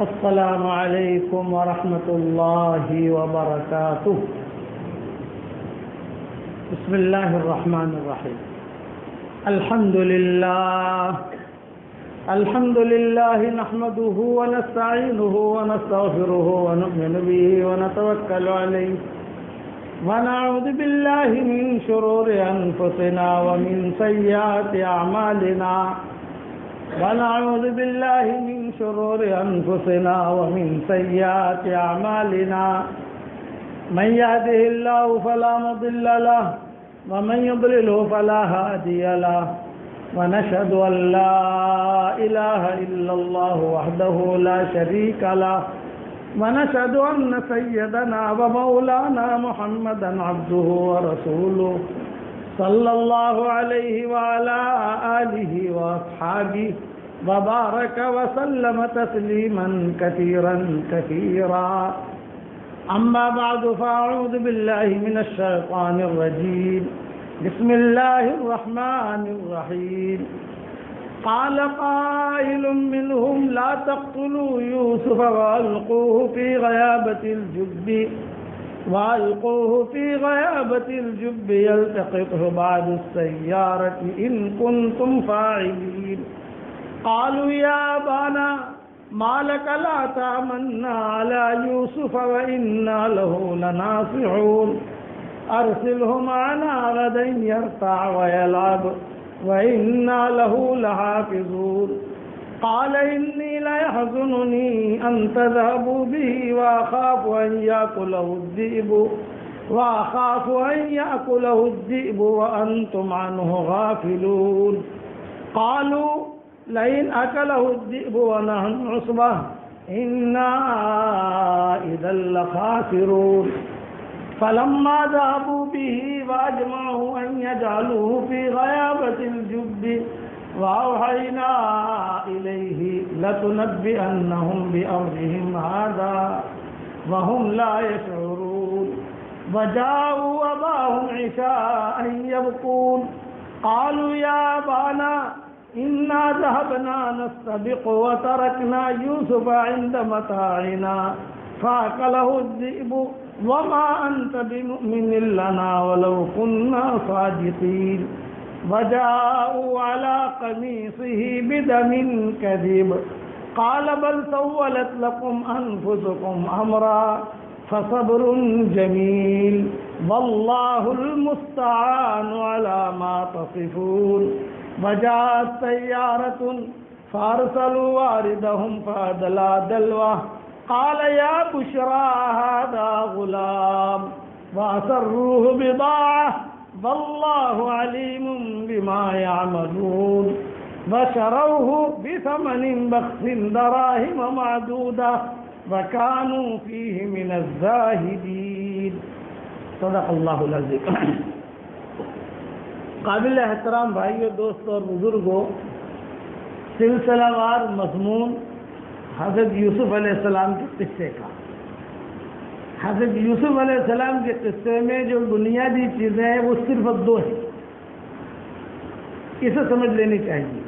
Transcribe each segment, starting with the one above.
السلام عليكم ورحمة الله وبركاته. بسم الله الرحمن الرحيم. الحمد لله. الحمد لله نحمده ونستعينه ونستغفره ونؤمن به ونتوكل عليه. ونعوذ بالله من شرور أنفسنا ومن سيئات أعمالنا. ونعوذ بالله من شرور أنفسنا ومن سيئات أعمالنا. من يهده الله فلا مضل له ومن يضلله فلا هادي له. ونشهد أن لا إله إلا الله وحده لا شريك له. ونشهد أن سيدنا ومولانا محمدا عبده ورسوله. صلى الله عليه وعلى آله وأصحابه وبارك وسلم تسليما كثيرا كثيرا. أما بعد فأعوذ بالله من الشيطان الرجيم. بسم الله الرحمن الرحيم. قال قائل منهم لا تقتلوا يوسف وألقوه في غيابة الجب. وألقوه في غيابة الجب يلتقطه بعد السيارة إن كنتم فاعلين. قالوا يا أبانا، ما لك لا تأمنا على يوسف وإنا له لناصحون. أرسله معنا غدا يرتع ويلعب، وإنا له لحافظون. قال إني ليحزنني أن تذهبوا به وأخاف أن يأكله الذئب وأخاف أن يأكله الذئب وأنتم عنه غافلون. قالوا لئن أكله الذئب ونحن عصبة إنا إذا لخاسرون. فلما ذهبوا به وأجمعوا أن يجعلوه في غيابة الجب وأوحينا إليه لتنبئنهم بأمرهم هذا وهم لا يشعرون. وجاءوا أباهم عشاء يبكون. قالوا يا أبانا إنا ذهبنا نستبق وتركنا يوسف عند متاعنا. فأكله الذئب وما أنت بمؤمن لنا ولو كنا صادقين. وجاءوا على قميصه بدم كذب. قال بل سولت لكم أنفسكم أمرا فصبر جميل. والله المستعان على ما تصفون. وجاءت سيارة فأرسلوا واردهم فادلا دلوه. قال يا بشرى هذا غلام. وأسروه بضاعة والله عليم بما يعملون وشروه بثمن بخس دراهم معدودة وكانوا فيه من الزاهدين صدق الله العظيم قابل احترام بھائیو دوستوں اور بزرگوں سلسلہ وار مضمون حضرت یوسف علیہ السلام کے قصے کا۔ حضرت یوسف علیہ السلام کے قصے میں جو بنیادی چیزیں ہیں، وہ صرف دو ہیں۔ اسے سمجھ لینی چاہیے۔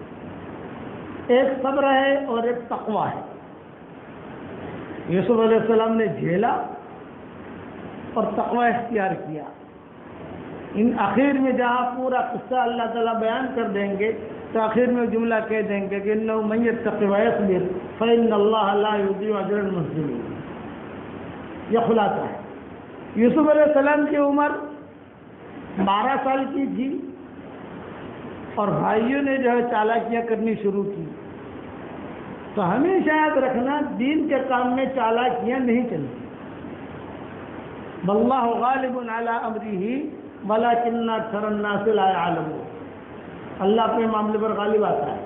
ایک صبر ہے اور ایک تقوی ہے۔ یوسف علیہ السلام نے جھیلا اور تقوی اختیار کیا۔ ان آخر میں جہاں پورا قصہ اللہ تعالیٰ بیان کر دیں گے، تو آخر میں جملہ کہہ دیں گے کہ نو میت تقویت میں فعن اللہ اللہ اجر المسلم یہ خلاصہ ہے۔ یوسف علیہ السلام کی عمر بارہ سال کی تھی اور بھائیوں نے جو ہے چالاکیاں کرنی شروع کی۔ تو ہمیشہ یاد رکھنا دین کے کام میں چالاکیاں نہیں چلتی۔ بلّہ غالب علی امری ہی بلا کنہ تھرنا سے لا عالم اللہ اپنے معاملے پر غالب آتا ہے۔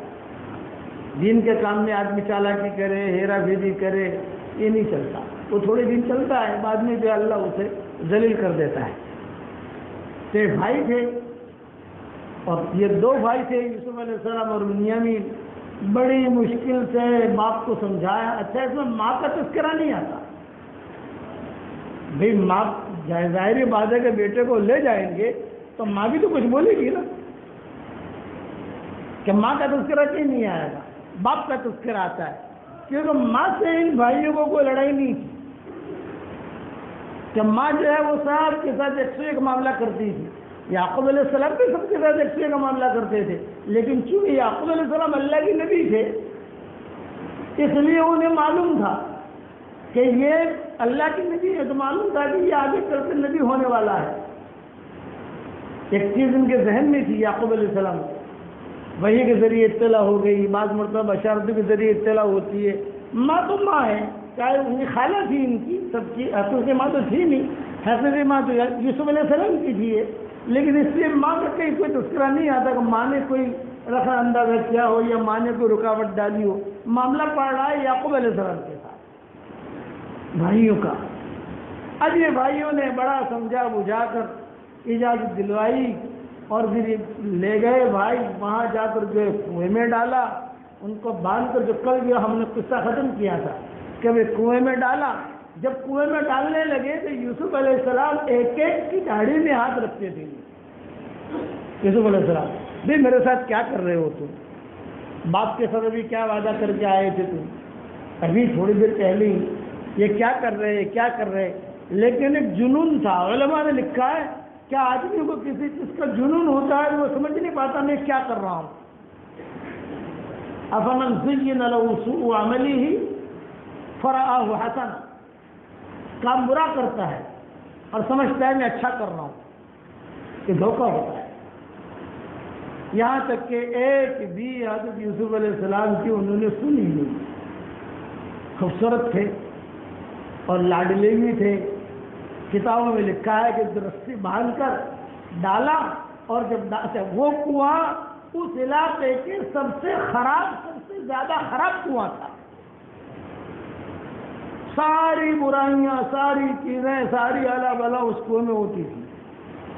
دین کے کام میں آدمی چالاکی کرے، ہیرا پھیری کرے، یہ نہیں چلتا۔ وہ تھوڑے دن چلتا ہے، بعد میں جو اللہ اسے ذلیل کر دیتا ہے۔ تو بھائی تھے۔ اور یہ دو بھائی تھے، یوسف علیہ السلام اور بنیامین۔ بڑی مشکل سے باپ کو سمجھایا۔ اچھا اس میں ماں کا تذکرہ نہیں آتا۔ بھائی، ماں ظاہری بات ہے کہ بیٹے کو لے جائیں گے تو ماں بھی تو کچھ بولے گی نا۔ کہ ماں کا تذکرہ کیوں نہیں آئے گا؟ باپ کا تذکرہ آتا ہے۔ کیونکہ ماں سے ان بھائیوں کو کوئی لڑائی نہیں تھی۔ کہ ماں جو ہے وہ سب کے ساتھ ایک سو ایک معاملہ کرتی تھی۔ یعقوب علیہ السلام بھی سب کے ساتھ ایک سو ایک معاملہ کرتے تھے۔ لیکن چونکہ یعقوب علیہ السلام اللہ کے نبی تھے، اس لیے انہیں معلوم تھا کہ یہ اللہ کی نبی ہے تو معلوم تھا کہ یہ آگے چل کر نبی ہونے والا ہے۔ ایک چیز ان کے ذہن میں تھی یعقوب علیہ السلام۔ وہی کے ذریعے اطلاع ہو گئی، بعض مرتبہ بشارتوں کے ذریعے اطلاع ہوتی ہے۔ ماں تو ماں ہے چاہے ان کی خالہ تھی ان کی سب کی حسن کی ماں تو تھی نہیں۔ حسن ماں تو یوسف علیہ السلام کی تھی لیکن اس لیے ماں کا کہیں کوئی تذکرہ نہیں آتا کہ ماں نے کوئی رکھا اندازہ کیا ہو یا ماں نے کوئی رکاوٹ ڈالی ہو۔ معاملہ پڑ رہا ہے یعقوب علیہ السلام کے ساتھ۔ بھائیوں کا۔ اب یہ بھائیوں نے بڑا سمجھا بجھا کر اجازت دلوائی اور پھر لے گئے بھائی، وہاں جا کر جو کنویں میں ڈالا۔ ان کو باندھ کر جو کل جو ہم نے قصہ ختم کیا تھا کہ وہ کنویں میں ڈالا۔ جب کنویں میں ڈالنے لگے تو یوسف علیہ السلام ایک ایک کی داڑھی میں ہاتھ رکھتے تھے۔ یوسف علیہ السلام بھی میرے ساتھ کیا کر رہے ہو تم؟ باپ کے ساتھ ابھی کیا وعدہ کر کے آئے تھے تم؟ ابھی تھوڑی دیر پہلے یہ کیا کر رہے کیا کر رہے لیکن ایک جنون تھا، علماء نے لکھا ہے کیا آدمی کو کسی چیز کا جنون ہوتا ہے، وہ سمجھ نہیں پاتا میں کیا کر رہا ہوں۔ افمن زین له سوء عملی ہی فرآہ حسن کام برا کرتا ہے اور سمجھتا ہے میں اچھا کر رہا ہوں کہ دھوکہ ہوتا ہے۔ یہاں تک کہ ایک بھی حضرت یوسف علیہ السلام کی انہوں نے سنی نہیں خوبصورت تھے اور لاڈلے بھی تھے۔ کتابوں میں لکھا ہے کہ رسی باندھ کر ڈالا اور جب وہ کنواں، اس علاقے کے سب سے خراب، سب سے زیادہ خراب کنواں تھا۔ ساری برائیاں، ساری چیزیں، ساری اعلیٰ بلا اس کنویں میں ہوتی تھی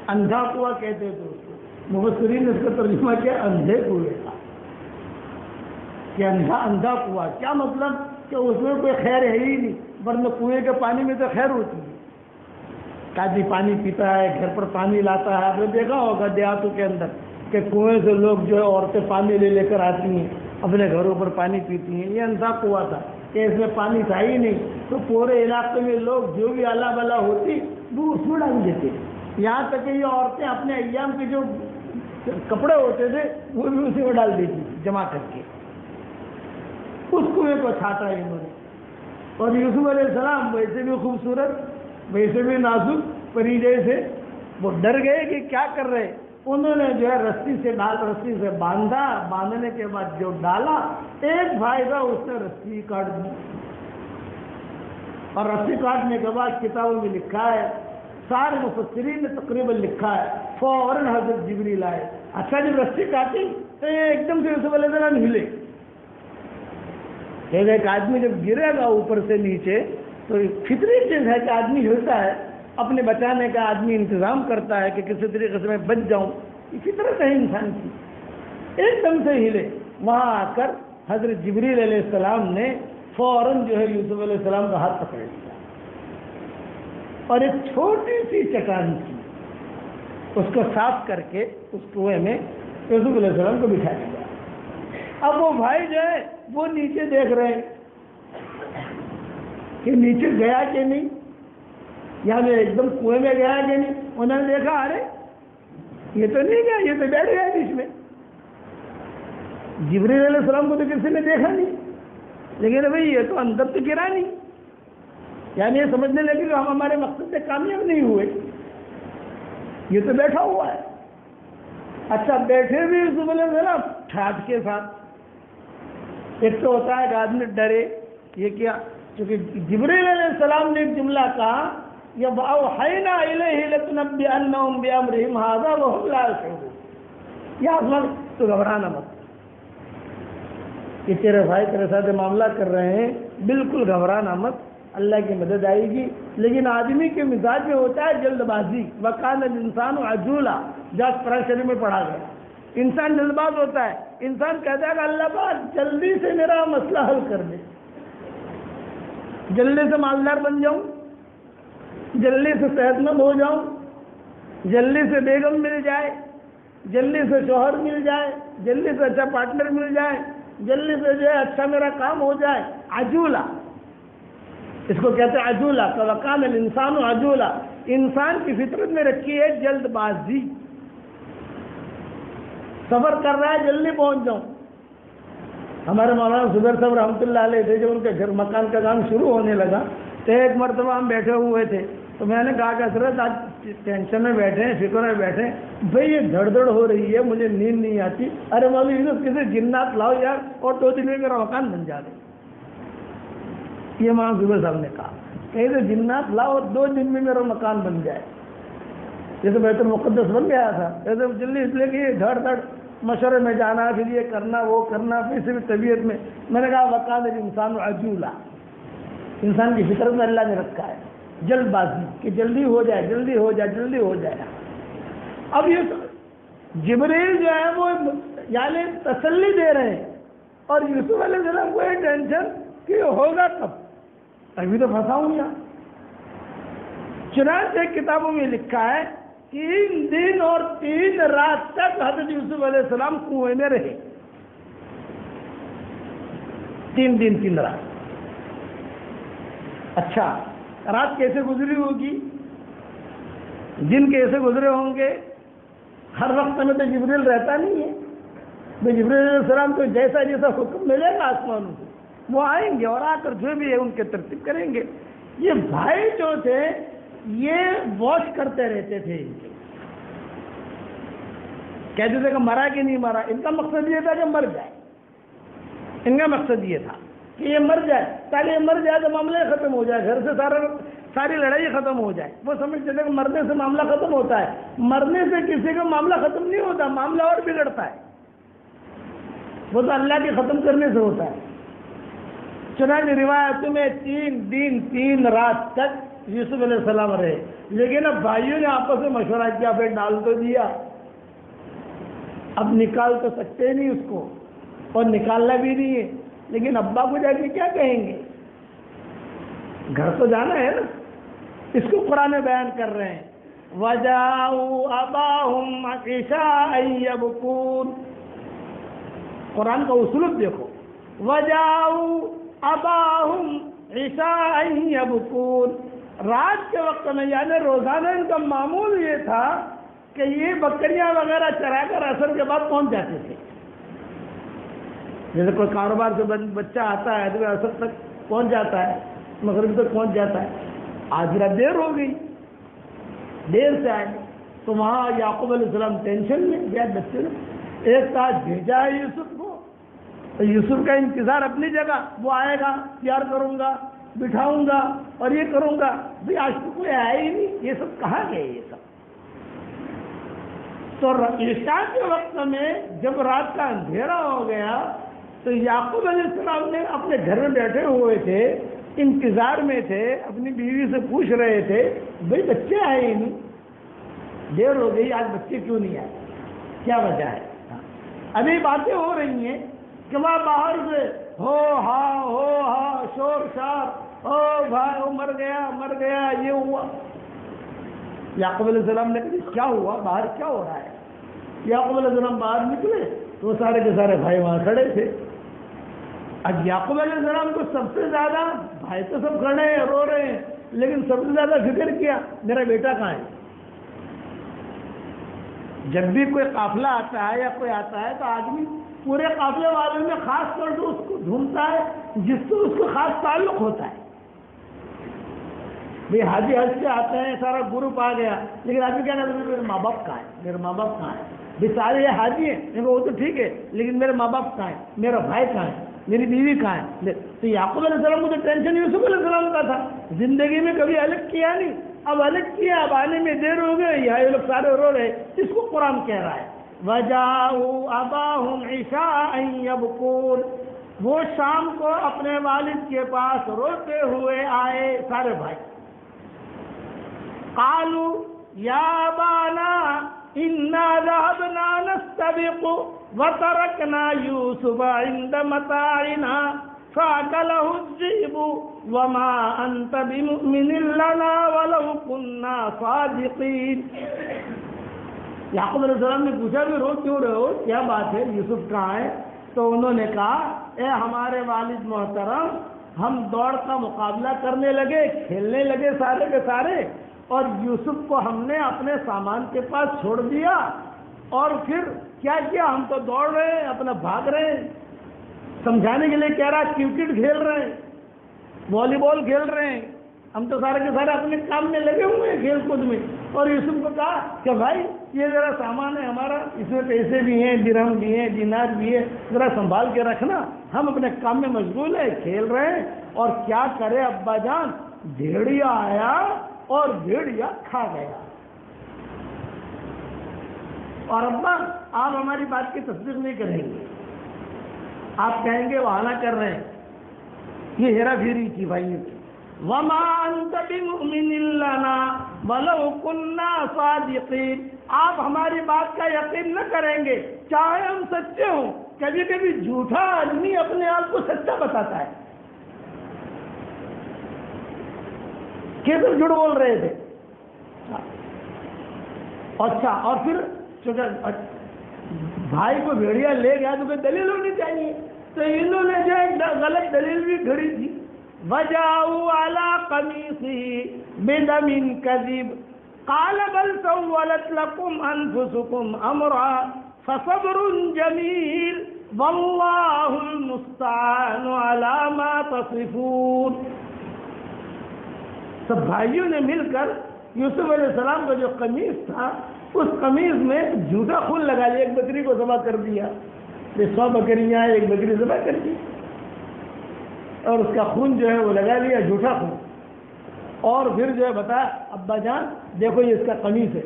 اندھا کنواں کہتے تھے اس کو۔ مبصرین نے اس کا ترجمہ کیا، اندھے کنویں کا کہ اندھا اندھا کنواں۔ کیا مطلب؟ کہ اس میں کوئی خیر ہے ہی نہیں، ورنہ کنویں کے پانی میں تو خیر ہوتی ہے۔ کاجی پانی پیتا ہے، گھر پر پانی لاتا ہے۔ آپ نے دیکھا ہوگا دیہاتوں کے اندر کہ کنویں سے لوگ جو ہے عورتیں پانی لے لے کر آتی ہیں۔ اپنے گھروں پر پانی پیتی ہیں۔ یہ انصاف کنواں تھا کہ اس میں پانی تھا ہی نہیں۔ تو پورے علاقے میں لوگ جو بھی اللہ بلا ہوتی، وہ اس میں ڈال دیتے۔ یہاں تک کہ یہ عورتیں اپنے ایام کے جو کپڑے ہوتے تھے، وہ بھی اسی میں ڈال دیتی، جمع کر کے۔ اس کنویں کو چھاٹا انہوں نے۔ اور یوسف علیہ السلام ویسے بھی خوبصورت، ویسے بھی نازک پری جیسے وہ ڈر گئے کہ کیا کر رہے؟ انہوں نے جو ہے رسی سے ڈال رسی سے باندھا، باندھنے کے بعد جو ڈالا، ایک بھائی تھا اس نے رسی کاٹ دی۔ اور رسی کاٹنے کے بعد کتابوں میں لکھا ہے، سارے مفسرین نے تقریباً لکھا ہے، فوراً حضرت جبری لائے اچھا جب رسی کاٹی تو یہ ایک دم سے یوسف علیہ السلام ہلے۔ ایک آدمی جب گرے گا اوپر سے نیچے، تو فطری چیز ہے کہ آدمی ہلتا ہے۔ اپنے بچانے کا آدمی انتظام کرتا ہے کہ کسی طریقے سے میں بچ جاؤں یہ فطرت ہے انسان کی۔ ایک دم سے ہلے وہاں آ کر حضرت جبریل علیہ السلام نے فوراً جو ہے یوسف علیہ السلام کا ہاتھ پکڑ لیا۔ اور ایک چھوٹی سی چٹان تھی اس کو صاف کر کے اس کنویں میں یوسف علیہ السلام کو بٹھا دیا۔ اب وہ بھائی جو ہے، وہ نیچے دیکھ رہے ہیں کہ نیچے گیا کہ نہیں؟ یا میں ایک دم کنویں میں گیا کہ نہیں انہوں نے دیکھا، ارے، یہ تو نہیں گیا، یہ تو بیٹھ گیا بیچ میں۔ جبریل علیہ السلام کو تو کسی نے دیکھا نہیں۔ لیکن بھائی، یہ تو اندر تو گرا نہیں۔ یعنی یہ سمجھنے لگے کہ ہم ہمارے مقصد سے کامیاب نہیں ہوئے۔ یہ تو بیٹھا ہوا ہے۔ اچھا بیٹھے بھی علیہ السلام ٹھاٹ کے ساتھ۔ ایک تو ہوتا ہے کہ آدمی ڈرے، یہ کیا؟ کیونکہ جبریل علیہ السلام نے ایک جملہ کہا یہ اوحینا الیہ لتنبی انہم هذا وهم لا يشعرون. یا اصلا تو گھبرانا مت۔ کہ تیرے بھائی، تیرے ساتھ معاملہ کر رہے ہیں، بالکل گھبرانا مت۔ اللہ کی مدد آئے گی۔ لیکن آدمی کے مزاج میں ہوتا ہے جلد بازی۔ وکان انسان عجولا۔ جس قرآن میں پڑھا گیا۔ انسان جلد باز ہوتا ہے۔ انسان کہتا ہے کہ اللہ پاک جلدی سے میرا مسئلہ حل کر دے۔ جلدی سے مالدار بن جاؤں۔ جلدی سے صحت مند ہو جاؤں، جلدی سے بیگم مل جائے، جلدی سے شوہر مل جائے، جلدی سے اچھا پارٹنر مل جائے، جلدی سے جو ہے اچھا میرا کام ہو جائے۔ عجولا اس کو کہتے ہیں عجولا کا وقان الانسان عجولا انسان کی فطرت میں رکھی ہے جلد بازی۔ سفر کر رہا ہے، جلدی پہنچ جاؤں۔ ہمارے مولانا زبیر صاحب رحمۃ اللہ علیہ تھے، جب ان کے گھر مکان کا کام شروع ہونے لگا تو ایک مرتبہ ہم بیٹھے ہوئے تھے۔ تو میں نے کہا کہ حضرت آج ٹینشن میں بیٹھے ہیں، فکر میں بیٹھے ہیں۔ بھائی، یہ دھڑ دھڑ ہو رہی ہے، مجھے نیند نہیں آتی۔ ارے مولوی یوسف، کسی جنات لاؤ یار، اور دو دن میں میرا مکان بن جا جائے یہ مولانا زبیر صاحب نے کہا۔ کہیں سے جنات لاؤ اور دو دن میں میرا مکان بن جائے۔ یہ تو بیت المقدس بن گیا تھا ایسے جلدی اس لیے کہ یہ دھڑ دھڑ مشورے میں جانا، پھر یہ کرنا، وہ کرنا، پھر سے بھی طبیعت میں۔ میں نے کہا وقان انسان عجولا۔ انسان کی فطرت میں اللہ نے رکھا ہے۔ جلد بازی کہ جلدی ہو جائے، جلدی ہو جائے، جلدی ہو جائے۔ اب یہ جبریل جو ہے وہ یعنی تسلی دے رہے ہیں۔ اور یوسف علیہ السلام کو یہ ٹینشن کہ ہوگا کب؟ ابھی تو پھنساؤں گا چنانچہ کتابوں میں لکھا ہے تین دن اور تین رات تک حضرت یوسف علیہ السلام کنویں میں رہے۔ تین دن، تین رات۔ اچھا۔ رات کیسے گزری ہوگی دن کیسے گزرے ہوں گے، ہر وقت میں تو جبریل رہتا نہیں ہے۔ بھائی جبریل علیہ السلام کو جیسا جیسا حکم ملے گا آسمان سے وہ آئیں گے اور آ کر جو بھی ہے ان کے ترتیب کریں گے۔ یہ بھائی جو تھے، یہ واش کرتے رہتے تھے۔ ان کے کہتے تھے کہ مرا کہ نہیں مرا؟ ان کا مقصد یہ تھا کہ مر جائے۔ ان کا مقصد یہ تھا۔ کہ یہ مر جائے، پہلے یہ مر جائے تو معاملہ ختم ہو جائے، گھر سے سارا ساری لڑائی ختم ہو جائے۔ وہ سمجھتے تھے کہ مرنے سے معاملہ ختم ہوتا ہے۔ مرنے سے کسی کا معاملہ ختم نہیں ہوتا، معاملہ اور بگڑتا ہے۔ وہ تو اللہ کے ختم کرنے سے ہوتا ہے۔ چنانچہ روایت میں تین دن، تین رات تک یوسف علیہ السلام رہے۔ لیکن اب بھائیوں نے آپس میں مشورہ کیا، پھر ڈال تو دیا۔ اب نکال تو سکتے نہیں اس کو، اور نکالنا بھی نہیں ہے۔ لیکن ابا کو جا کے کیا کہیں گے؟ گھر تو جانا ہے نا۔ اس کو قرآن بیان کر رہے ہیں۔ وجاؤ اباہم یبکون قرآن کا اسلوب دیکھو۔ وجاؤ اباہم عشاء یبکون رات کے وقت میں یعنی روزانہ ان کا معمول یہ تھا کہ یہ بکریاں وغیرہ چرا کر اثر کے بعد پہنچ جاتے تھے۔ جیسے کوئی کاروبار سے بچہ آتا ہے تو اثر تک پہنچ جاتا ہے، مغرب تک پہنچ جاتا ہے۔ آج رات دیر ہو گئی۔ دیر سے آئے۔ تو وہاں یعقوب علیہ السلام ٹینشن میں گیا بچے نے ایک تاج بھیجا ہے یوسف کو۔ تو یوسف کا انتظار اپنی جگہ، وہ آئے گا پیار کروں گا، بٹھاؤں گا اور یہ کروں گا۔ بھائی آج تو کوئی آیا ہی نہیں۔ یہ سب کہاں گئے یہ سب؟ تو عشاء کے وقت میں جب رات کا اندھیرا ہو گیا تو یعقوب علیہ السلام نے اپنے گھر میں بیٹھے ہوئے تھے، انتظار میں تھے، اپنی بیوی سے پوچھ رہے تھے بھائی بچے آئے ہی نہیں دیر ہو گئی، آج بچے کیوں نہیں آئے؟ کیا وجہ ہے؟ ابھی باتیں ہو رہی ہیں کہ وہاں باہر سے ہو ہا ہو ہا، شور شار، او بھائی وہ مر گیا مر گیا، یہ ہوا۔ یعقوب علیہ السلام نے کہا، کیا ہوا؟ باہر کیا ہو رہا ہے؟ یعقوب علیہ السلام باہر نکلے تو وہ سارے کے سارے بھائی وہاں کھڑے تھے۔ اب یعقوب علیہ السلام کو سب سے زیادہ بھائی تو سب کھڑے ہیں، رو رہے ہیں، لیکن سب سے زیادہ فکر کیا، میرا بیٹا کہاں ہے؟ جب بھی کوئی قافلہ آتا ہے یا کوئی آتا ہے تو آدمی پورے قافلے والوں میں خاص طور سے اس کو ڈھونڈتا ہے، جس سے اس کو خاص تعلق ہوتا ہے۔ بھائی حاجی حج سے آتے ہیں، سارا گروپ آ گیا، لیکن آدمی کیا کہتے میرے ماں باپ کہاں ہے میرے ماں باپ کہاں ہے بھائی سارے یہ حاجی ہیں وہ تو ٹھیک ہے، لیکن میرے ماں باپ کہاں ہے میرا بھائی کہاں ہے؟ میری بیوی کہاں ہے؟ تو یعقوب علیہ السلام مجھے ٹینشن یوسف علیہ السلام کا تھا۔ زندگی میں کبھی الگ کیا نہیں، اب الگ کیا، اب آنے میں دیر ہو گئی، یہ لوگ سارے رو رہے اس کو قرآن کہہ رہا ہے۔ وجاؤ اباہم عشاء یبکون وہ شام کو اپنے والد کے پاس روتے ہوئے آئے سارے بھائی۔ قالو یا بانا انا ذهبنا نستبق وتركنا يوسف عند متاعنا فاكله الذئب وما انت بمؤمن لنا ولو كنا صادقين. یعقوب علیہ السلام نے پوچھا کہ رو کیوں رہے ہو؟ کیا بات ہے؟ یوسف کہاں ہے؟ تو انہوں نے کہا، اے ہمارے والد محترم، ہم دوڑ کا مقابلہ کرنے لگے، کھیلنے لگے سارے کے سارے اور یوسف کو ہم نے اپنے سامان کے پاس چھوڑ دیا اور پھر کیا کیا؟ ہم تو دوڑ رہے ہیں، اپنا بھاگ رہے ہیں۔ سمجھانے کے لیے کہہ رہا کرکٹ کھیل رہے ہیں، والی بال کھیل رہے ہیں۔ ہم تو سارے کے سارے اپنے کام میں لگے ہوئے ہیں کھیل کود میں۔ اور یوسف کو کہا کہ بھائی، یہ ذرا سامان ہے ہمارا، اس میں پیسے بھی ہیں، درہم بھی ہیں، دینار بھی ہے ذرا سنبھال کے رکھنا۔ ہم اپنے کام میں مشغول ہیں، کھیل رہے ہیں۔ اور کیا کرے ابا جان؟ بھیڑیا آیا اور بھیڑیا کھا گیا۔ اور ابا، آپ ہماری بات کی تصدیق نہیں کریں گے۔ آپ کہیں گے، وہ آنا کر رہے ہیں۔ یہ ہیرا پھیری تھی بھائی وما انت بمؤمن لنا ولو كنا صادقین آپ ہماری بات کا یقین نہ کریں گے۔ چاہے ہم سچے ہوں، کبھی کبھی جھوٹا آدمی اپنے آپ کو سچا بتاتا ہے۔ کیسے جھوٹ بول رہے تھے؟ اچھا اور پھر بھائی کو بھیڑیا لے گیا تو کوئی دلیل ہونی چاہیے۔ تو انہوں نے جو ایک غلط دلیل بھی گھڑی تھی۔ وجاؤ على قميصه بدم كذب۔ قال بل سولت لكم انفسكم امرا فصبر جميل۔ والله المستعان على ما تصفون۔ سب بھائیوں نے مل کر یوسف علیہ السلام کا جو قمیص تھا، اس قمیص میں جھوٹا خون لگا لیا، ایک بکری کو ذبح کر دیا۔ یہ سو بکریاں، ایک بکری ذبح کر دی۔ اور اس کا خون جو ہے وہ لگا لیا، جھوٹا خون۔ اور پھر جو ہے بتا، ابا جان، دیکھو یہ اس کا قمیص ہے۔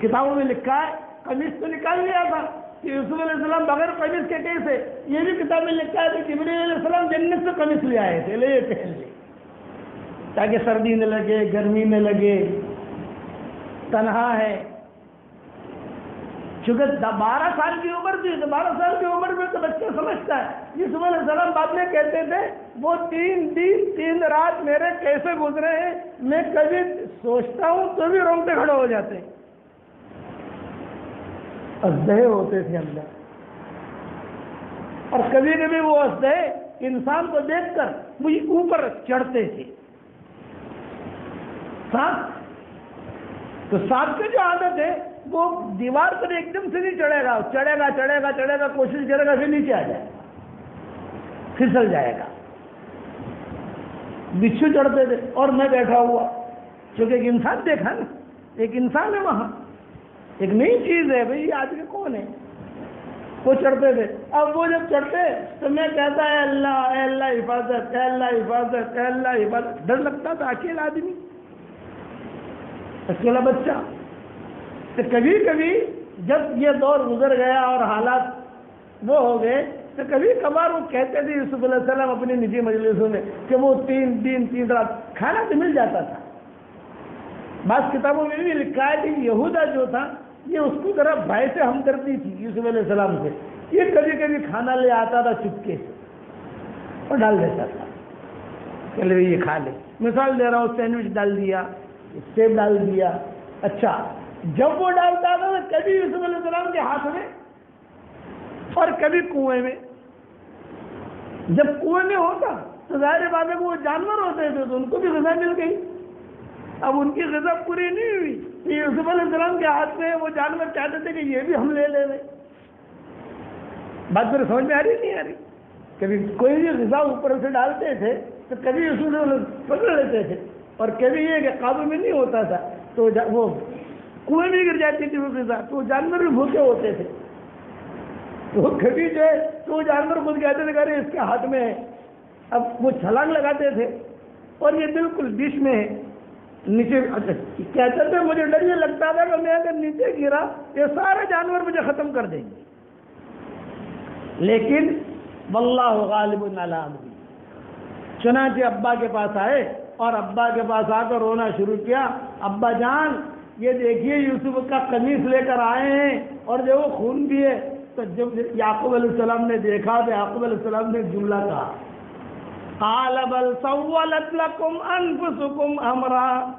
کتابوں میں لکھا ہے قمیص تو نکال لیا تھا کہ یوسف علیہ السلام بغیر قمیص کے کیسے؟ یہ بھی کتاب میں لکھا ہے کہ جبریل علیہ السلام جنت سے قمیص لے آئے تھے، لے یہ پہن لے تاکہ سردی نہ لگے، گرمی نہ لگے۔ تنہا ہے۔ چونکہ بارہ سال کی عمر تھی، تو بارہ سال کی عمر میں تو بچہ سمجھتا ہے۔ یوسف علیہ السلام بعد میں کہتے تھے، وہ تین دن، تین رات میرے کیسے گزرے ہیں؟ میں کبھی سوچتا ہوں تو بھی رونگتے کھڑے ہو جاتے۔ اسدہ ہوتے تھے اندر۔ اور کبھی کبھی وہ اسدہ انسان کو دیکھ کر مجھے اوپر چڑھتے تھے۔ سانپ تو سانپ کی جو عادت ہے، وہ دیوار پر ایک دم سے نہیں چڑھے گا۔ چڑھے گا چڑھے گا چڑھے گا، کوشش کرے گا، پھر نیچے آ جائے گا۔ پھسل جائے گا۔ بچھو چڑھتے تھے۔ اور میں بیٹھا ہوا، چونکہ ایک انسان دیکھا نا، ایک انسان ہے وہاں۔ ایک نئی چیز ہے بھائی، یہ آدمی کون ہے؟ وہ چڑھتے تھے۔ اب وہ جب چڑھتے، تو میں کہتا ہے اللہ، اے اللہ حفاظت، اے اللہ حفاظت، اے اللہ حفاظت۔ ڈر لگتا تھا، اکیلا آدمی۔ اکیلا بچہ۔ تو کبھی کبھی جب یہ دور گزر گیا اور حالات وہ ہو گئے، تو کبھی کبھار وہ کہتے تھے، یوسف علیہ السلام اپنی نجی مجلسوں میں کہ وہ تین دن، تین رات کھانا تو مل جاتا تھا۔ بعض کتابوں میں بھی لکھا ہے کہ یہودا جو تھا، یہ اس کی طرف بھائی سے ہمدردی تھی، یوسف علیہ السلام سے۔ یہ کبھی کبھی کھانا لے آتا تھا چپکے سے اور ڈال دیتا تھا چلے یہ کھا لے۔ مثال دے رہا ہوں، سینڈوچ ڈال دیا۔ سیب ڈال دیا۔ اچھا جب وہ ڈالتا تھا تو کبھی یوسف علیہ السلام کے ہاتھ میں اور کبھی کنویں میں۔ جب کنویں میں ہوتا تو ظاہر بات ہے کہ وہ جانور ہوتے تھے تو ان کو بھی غذا مل گئی۔ اب ان کی غذا پوری نہیں ہوئی۔ یوسف علیہ السلام کے ہاتھ میں وہ جانور چاہتے تھے کہ یہ بھی ہم لے لے لیں۔ بات میرے سمجھ میں آ رہی نہیں آ رہی؟ کبھی کوئی بھی غذا اوپر سے ڈالتے تھے تو کبھی یوسف پکڑ لیتے تھے۔ اور کبھی یہ کہ قابو میں نہیں ہوتا تھا، تو وہ کنویں میں گر جاتی تھی وہ غذا تو وہ جانور بھی بھوکے ہوتے تھے۔ تو کبھی جو ہے، تو وہ جانور خود کہتے تھے کہ اس کے ہاتھ میں ہے۔ اب وہ چھلانگ لگاتے تھے اور یہ بالکل ڈش میں ہے۔ نیچے اچھا، کہتے تھے مجھے ڈر یہ لگتا تھا کہ میں اگر نیچے گرا، یہ سارے جانور مجھے ختم کر دیں گے۔ لیکن واللہ غالب العلام چنانچہ ابا کے پاس آئے۔ اور ابا کے پاس آ کر رونا شروع کیا۔ ابا جان، یہ دیکھیے یوسف کا قمیص لے کر آئے ہیں اور جو وہ خون بھی ہے تو جب یعقوب علیہ السلام نے دیکھا تو یعقوب علیہ السلام نے جملہ کہا، قال بل سولت لكم انفسكم امرا۔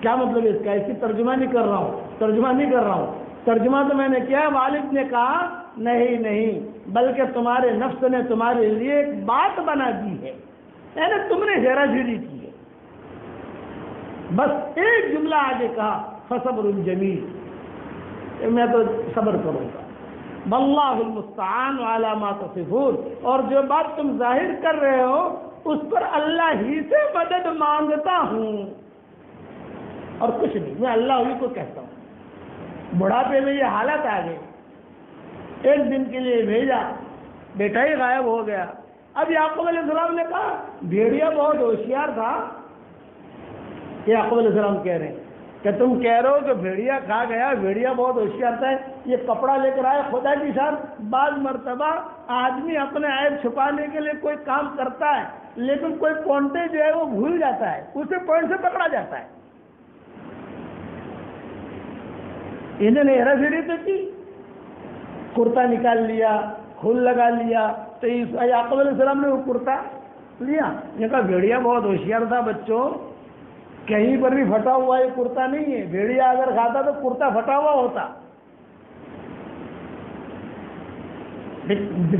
کیا مطلب اس کا؟ اس کی ترجمہ نہیں کر رہا ہوں، ترجمہ نہیں کر رہا ہوں۔ ترجمہ تو میں نے کیا، والد نے کہا، نہیں نہیں، بلکہ تمہارے نفس نے تمہارے لیے ایک بات بنا دی ہے۔ یعنی تم نے ہیرا پھیری کی ہے۔ بس ایک جملہ آگے کہا، فصبر الجمیل میں تو صبر کروں گا۔ واللہ المستعان علامہ تصفون۔ اور جو بات تم ظاہر کر رہے ہو، اس پر اللہ ہی سے مدد مانگتا ہوں۔ اور کچھ نہیں، میں اللہ ہی کو کہتا ہوں۔ بڑھاپے میں یہ حالت آ گئی۔ ایک دن کے لیے بھیجا، بیٹا ہی غائب ہو گیا۔ اب یعقوب علیہ السلام نے کہا، بھیڑیا بہت ہوشیار تھا۔ یہ یعقوب علیہ السلام کہہ رہے ہیں کہ تم کہہ رہے ہو کہ بھیڑیا کھا گیا، بھیڑیا بہت ہوشیار تھا۔ یہ کپڑا لے کر آئے، خدا کی ساتھ بعض مرتبہ آدمی اپنے عیب چھپانے کے لیے کوئی کام کرتا ہے، لیکن کوئی پونٹے جو ہے وہ بھول جاتا ہے، اسے پوائنٹ سے پکڑا جاتا ہے۔ انہوں نے ہیرا پھیری تو کی، کرتا نکال لیا، کھول لگا لیا تو یعقوب علیہ السلام نے وہ کرتا لیا۔ یہ کہا، بھیڑیا بہت ہوشیار تھا بچوں۔ کہیں پر بھی پھٹا ہوا یہ کرتا نہیں ہے۔ بھیڑیا اگر کھاتا تو کرتا پھٹا ہوا ہوتا۔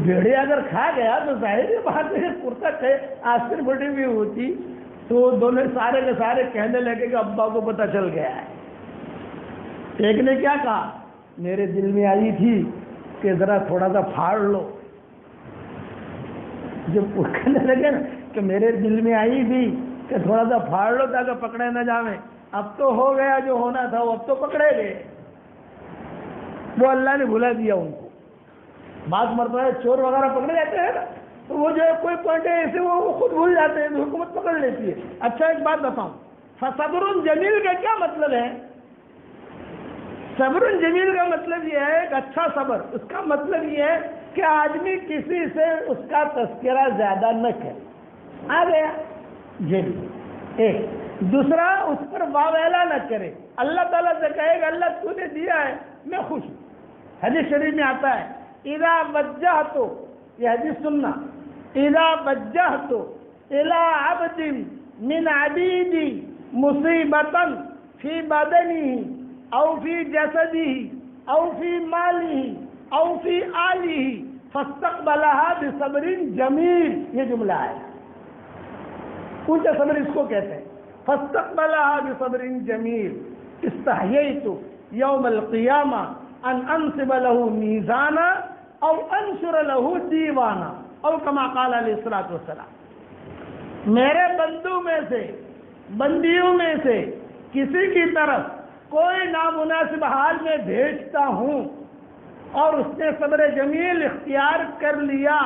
بھیڑیا اگر کھا گیا تو ظاہر بات ہے کرتا آستر پھٹی ہوئی ہوتی۔ تو دونوں سارے کے سارے کہنے لگے کہ ابا کو پتہ چل گیا ہے۔ ایک نے کیا کہا، میرے دل میں آئی تھی کہ ذرا تھوڑا سا پھاڑ لو۔ جب کہنے لگے نا کہ میرے دل میں آئی تھی کہ تھوڑا سا پھاڑ لو تاکہ پکڑے نہ جاویں۔ اب تو ہو گیا جو ہونا تھا، وہ اب تو پکڑے گئے۔ وہ اللہ نے بھلا دیا ان کو۔ بات مرتبہ چور وغیرہ پکڑے جاتے ہیں نا، تو وہ جو ہے کوئی پوائنٹ ہے ایسے وہ خود بھول جاتے ہیں، حکومت پکڑ لیتی ہے۔ اچھا ایک بات بتاؤں۔ صبر جمیل کا کیا مطلب ہے؟ صبر جمیل کا مطلب یہ ہے ایک اچھا صبر۔ اس کا مطلب یہ ہے کہ آدمی کسی سے اس کا تذکرہ زیادہ نہ کرے۔ آ گیا جی ایک۔ دوسرا، اس پر واویلا نہ کرے۔ اللہ تعالیٰ سے کہے گا اللہ تو نے دیا ہے، میں خوش ہوں۔ حدیث شریف میں آتا ہے ادا بجہ تو یہ حدیث سننا۔ ادا بجہ تو الا عبد من عبیدی مصیبتن فی بدنی او فی جسدی او فی مالی۔ او فی آلی فاستقبلها بصبر جمیل، یہ جملہ ہے۔ اونچا صبر اس کو کہتے ہیں۔ فاستقبلها بصبر جمیل استحییت یوم القیامہ ان انصب له میزانا او انشر له دیوانا۔ او کما قال علیہ الصلوۃ والسلام۔ میرے بندوں میں سے، بندیوں میں سے کسی کی طرف کوئی نامناسب حال میں بھیجتا ہوں۔ اور اس نے صبر جمیل اختیار کر لیا۔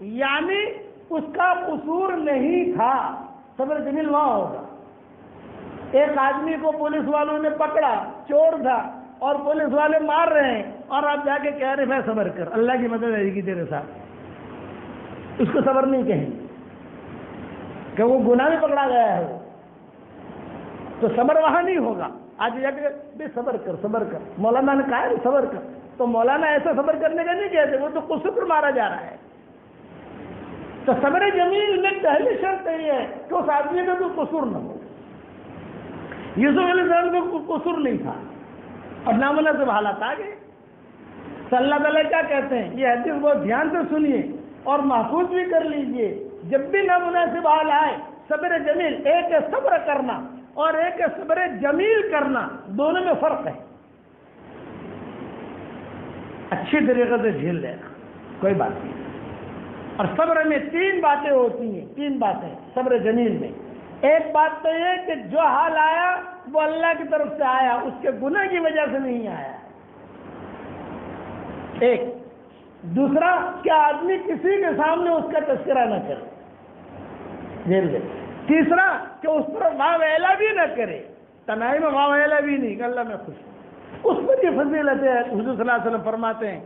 یعنی اس کا قصور نہیں تھا۔ صبر جمیل وہاں ہوگا۔ ایک آدمی کو پولیس والوں نے پکڑا، چور تھا اور پولیس والے مار رہے ہیں۔ اور آپ جا کے کہہ رہے میں صبر کر۔ اللہ کی مدد آئے گی تیرے ساتھ۔ اس کو صبر نہیں کہیں۔ کہ وہ گناہ بھی پکڑا گیا ہے۔ تو صبر وہاں نہیں ہوگا۔ آج جا کے بے صبر کر صبر کر۔ مولانا نے کہا ہے صبر کر۔ تو مولانا ایسا صبر کرنے کا نہیں کہتے، وہ تو قصر مارا جا رہا ہے۔ تو صبر جمیل میں پہلی شرط یہ ہے کہ اس آدمی کا تو قصور نہ ہو۔ یوسف علیہ السلام کو قصور نہیں تھا۔ اور نامناسب حالات آ گئے۔ تو اللہ تعالیٰ کیا کہتے ہیں؟ یہ حدیث بہت دھیان سے سنیے اور محفوظ بھی کر لیجیے۔ جب بھی نامناسب حال آئے، صبر جمیل، ایک ہے صبر کرنا اور ایک ہے صبر جمیل کرنا، دونوں میں فرق ہے۔ اچھی طریقے سے جھیل لینا کوئی بات نہیں۔ اور صبر میں تین باتیں ہوتی ہیں، تین باتیں صبر جمیل میں۔ ایک بات تو یہ کہ جو حال آیا، وہ اللہ کی طرف سے آیا، اس کے گناہ کی وجہ سے نہیں آیا۔ ایک۔ دوسرا کہ آدمی کسی کے سامنے اس کا تذکرہ نہ کرے؟ جیل لے۔ تیسرا، کہ اس پر واہ ویلا بھی نہ کرے۔ تنہائی میں واہ ویلا بھی نہیں، کہ اللہ میں خوش ہوں۔ اس پر یہ فضیلت ہے حضور صلی اللہ علیہ وسلم فرماتے ہیں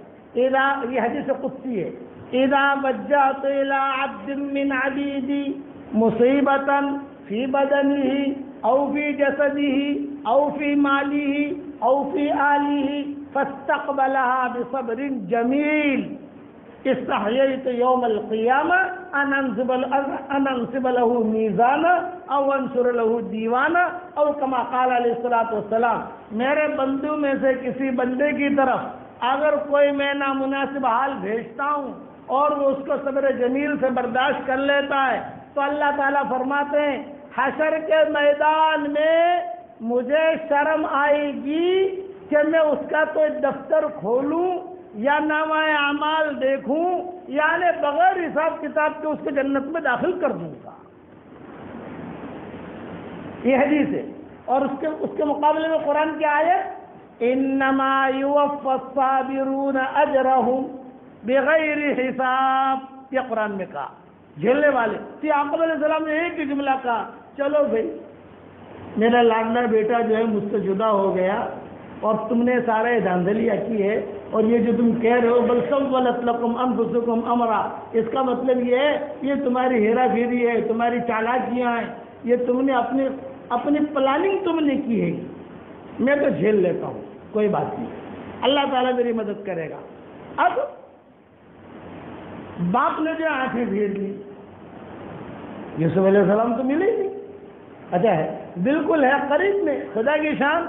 إذا یہ حدیث قدسی ہے إذا وجهت إلى عبد من عبيدي مصيبة في بدنه أو في جسده أو في ماله أو في آله فاستقبلها بصبر جميل. استحييت يوم القيامة أن أنصب له ميزانا أو أنشر له دیوانا أو كما قال علیہ الصلوۃ والسلام. میرے بندوں میں سے کسی بندے کی طرف اگر کوئی میں نامناسب حال بھیجتا ہوں اور وہ اس کو صبر جمیل سے برداشت کر لیتا ہے، تو اللہ تعالیٰ فرماتے ہیں، حشر کے میدان میں مجھے شرم آئے گی کہ میں اس کا کوئی دفتر کھولوں یا نامہ اعمال دیکھوں یعنی بغیر حساب کتاب کے اس کو جنت میں داخل کر دوں گا۔ یہ حدیث ہے۔ اور اس کے اس کے مقابلے میں قرآن کی آیت، انما یوفى الصابرون اجرهم بغیر حساب یہ قرآن میں کہا۔ جھیلنے والے تو یعقوب علیہ السلام نے ایک ہی جملہ کہا، چلو بھائی، میرا لاڈلا بیٹا جو ہے مجھ سے جدا ہو گیا اور تم نے سارے دھاندلیاں کی ہے اور یہ جو تم کہہ رہے ہو، بل سب غلط لقم انفسکم امرا، اس کا مطلب یہ ہے، یہ تمہاری ہیرا پھیری ہے، تمہاری چالاکیاں ہیں، یہ تم نے اپنی اپنی پلاننگ تم نے کی ہے۔ میں تو جھیل لیتا ہوں، کوئی بات نہیں۔ اللہ تعالیٰ میری مدد کرے گا۔ اب باپ نے جو آنکھیں بھیڑ لی یوسف علیہ السلام تو ملے نہیں۔ اچھا ہے، بالکل ہے، قریب میں۔ خدا کی شان،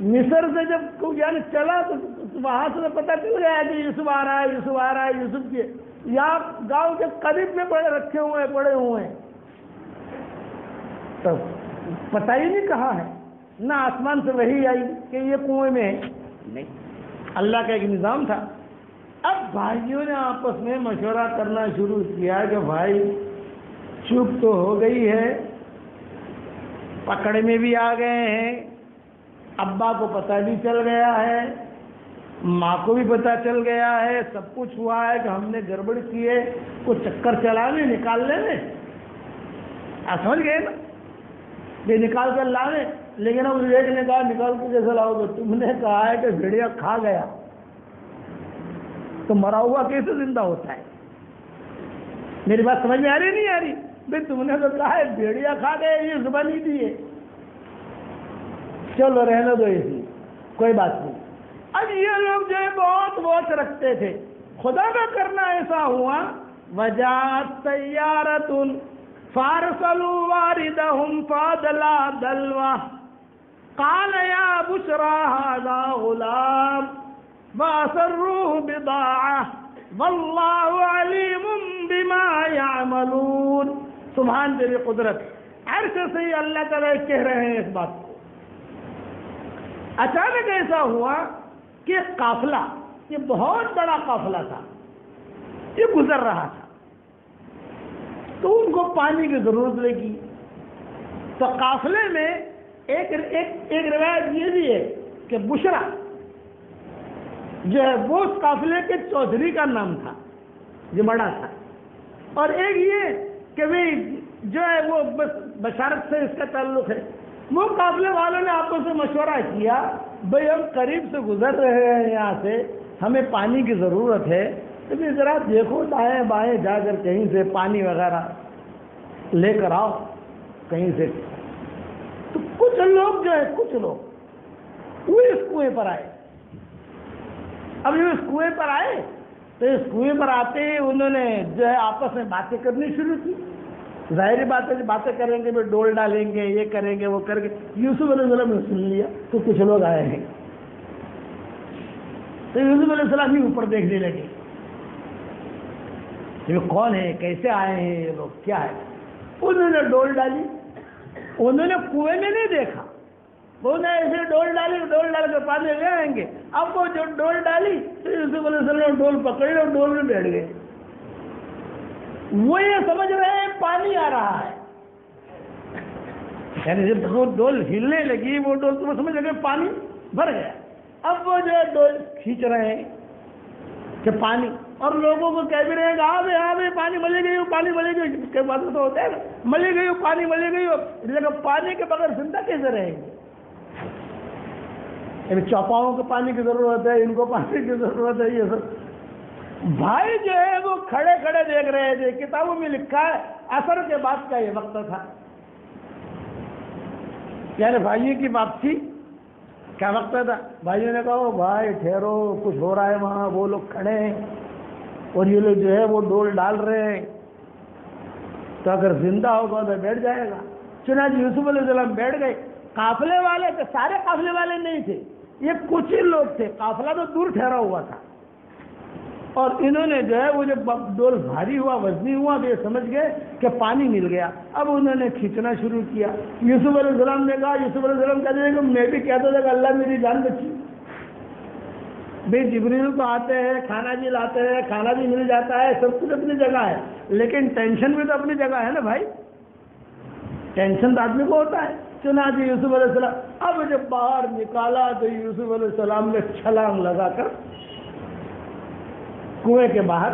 مصر سے جب یعنی چلا تو وہاں سے پتہ چل گیا کہ یوسف آ رہا ہے، یوسف آ رہا ہے، یوسف کے یہاں گاؤں کے قریب میں پڑے، رکھے ہوئے، پڑے ہوئے۔ ہیں تو پتہ ہی نہیں کہاں ہے۔ نہ آسمان سے وہی آئی کہ یہ کنویں میں ہے۔ نہیں، اللہ کا ایک نظام تھا۔ اب بھائیوں نے آپس میں مشورہ کرنا شروع کیا کہ بھائی چوپ تو ہو گئی ہے، پکڑ میں بھی آ گئے ہیں۔ ابا کو پتہ بھی چل گیا ہے، ماں کو بھی پتہ چل گیا ہے۔ سب کچھ ہوا ہے کہ ہم نے گڑبڑ کی ہے کو چکر چلانے نکال لینے آپ سمجھ گئے نا؟ یہ نکال کر لانے لیکن اب ایک نے کہا، نکال کے جیسے لاؤ گے تم نے کہا ہے کہ بھیڑیا کھا گیا۔ تو مرا ہوا کیسے زندہ ہوتا ہے؟ میری بات سمجھ میں آ رہی نہیں آ رہی؟ بھائی تم نے تو کہا ہے، بھیڑیا کھا گئے یہ زبان ہی دی ہے چلو، رہنے دو اسی کوئی بات نہیں۔ اب یہ لوگ جو ہے، بہت بہت رکھتے تھے۔ خدا کا کرنا ایسا ہوا۔ وجہ تیارت فارسلوا واردهم فادلا دلوا قال يا بشرى هذا غلام واسروه بضاعة. والله عليم بما يعملون. سبحان تیری قدرت. عرش سے ہی اللہ تعالیٰ کہہ رہے ہیں اس بات کو. اچانک ایسا ہوا کہ قافلہ، یہ بہت بڑا قافلہ تھا، یہ گزر رہا تھا۔ تو ان کو پانی کی ضرورت لگی۔ تو قافلے میں ایک ایک ایک روایت یہ بھی ہے کہ بشرا جو ہے وہ اس قافلے کے چودھری کا نام تھا، جو بڑا تھا۔ اور ایک یہ کہ بھائی جو ہے وہ بشارت سے اس کا تعلق ہے۔ وہ قافلے والوں نے آپ سے مشورہ کیا بھائی ہم قریب سے گزر رہے ہیں یہاں سے، ہمیں پانی کی ضرورت ہے۔ تو ذرا دیکھو، دائیں بائیں جا کر کہیں سے پانی وغیرہ لے کر آؤ، کہیں سے۔ تو کچھ لوگ جو ہے کچھ لوگ۔ وہ اس کنویں پر آئے۔ اب جو اس کنویں پر آئے، تو اس کنویں پر آتے ہی انہوں نے جو ہے آپس میں باتیں کرنی شروع کی۔ ظاہری بات ہے، باتیں کریں گے ڈول ڈالیں گے، یہ کریں گے، وہ کر کے یوسف علیہ السلام نے سن لیا تو کچھ لوگ آئے ہیں۔ تو یوسف علیہ السلام ہی اوپر دیکھنے لگے۔ یہ کون ہے؟ کیسے آئے ہیں یہ لوگ؟ کیا ہے؟ انہوں نے ڈول ڈالی۔ انہوں نے کنویں میں نہیں دیکھا۔ انہوں نے ایسے ڈول ڈالی، ڈول ڈال کے پانی لے آئیں گے۔ اب وہ جو ڈول ڈالی، تو یوسف علیہ السلام ڈول پکڑی اور ڈول میں بیٹھ گئے۔ وہ یہ سمجھ رہے ہیں پانی آ رہا ہے۔ یعنی جب وہ ڈول ہلنے لگی، وہ ڈول تو وہ سمجھ لگے پانی بھر گیا۔ اب وہ جو ہے ڈول کھینچ رہے ہیں کہ پانی اور لوگوں کو کہہ بھی رہے گا ہاں بھائی ہاں بھائی پانی ملے گئی ہو پانی ملے گئی اس کے بعد تو ہوتا ہے نا، ملے گئی ہو پانی ملے گئی ہو لیکن پانی کے بغیر زندہ کیسے رہیں گے؟ یعنی چوپاؤں کو پانی کی ضرورت ہے، ان کو پانی کی ضرورت ہے، یہ سب۔ بھائی جو ہے وہ کھڑے کھڑے دیکھ رہے تھے کتابوں میں لکھا ہے، اثر کے بعد کا یہ وقت تھا۔ یعنی بھائی کی واپسی کیا وقت تھا؟ بھائیوں نے کہا بھائی، ٹھہرو، کچھ ہو رہا ہے وہاں، وہ لوگ کھڑے ہیں۔ اور یہ لوگ جو ہے وہ ڈول ڈال رہے ہیں۔ تو اگر زندہ ہوگا تو بیٹھ جائے گا۔ چنانچہ یوسف علیہ السلام بیٹھ گئے۔ قافلے والے تھے سارے قافلے والے نہیں تھے۔ یہ کچھ ہی لوگ تھے۔ قافلہ تو دور ٹھہرا ہوا تھا۔ اور انہوں نے جو ہے وہ جب ڈول بھاری ہوا، وزنی ہوا تو یہ سمجھ گئے کہ پانی مل گیا۔ اب انہوں نے کھینچنا شروع کیا۔ یوسف علیہ السلام نے کہا، یوسف علیہ السلام کہتے ہیں کہ میں بھی کہتا تھا کہ اللہ میری جان بچی۔ بھائی جبریل تو آتے ہیں، کھانا بھی لاتے ہیں، کھانا بھی مل جاتا ہے، سب کچھ اپنی جگہ ہے۔ لیکن ٹینشن بھی تو اپنی جگہ ہے نا بھائی؟ ٹینشن تو آدمی کو ہوتا ہے۔ چنانچہ یوسف علیہ السلام، اب جب باہر نکالا تو یوسف علیہ السلام نے چھلانگ لگا کر کنویں کے باہر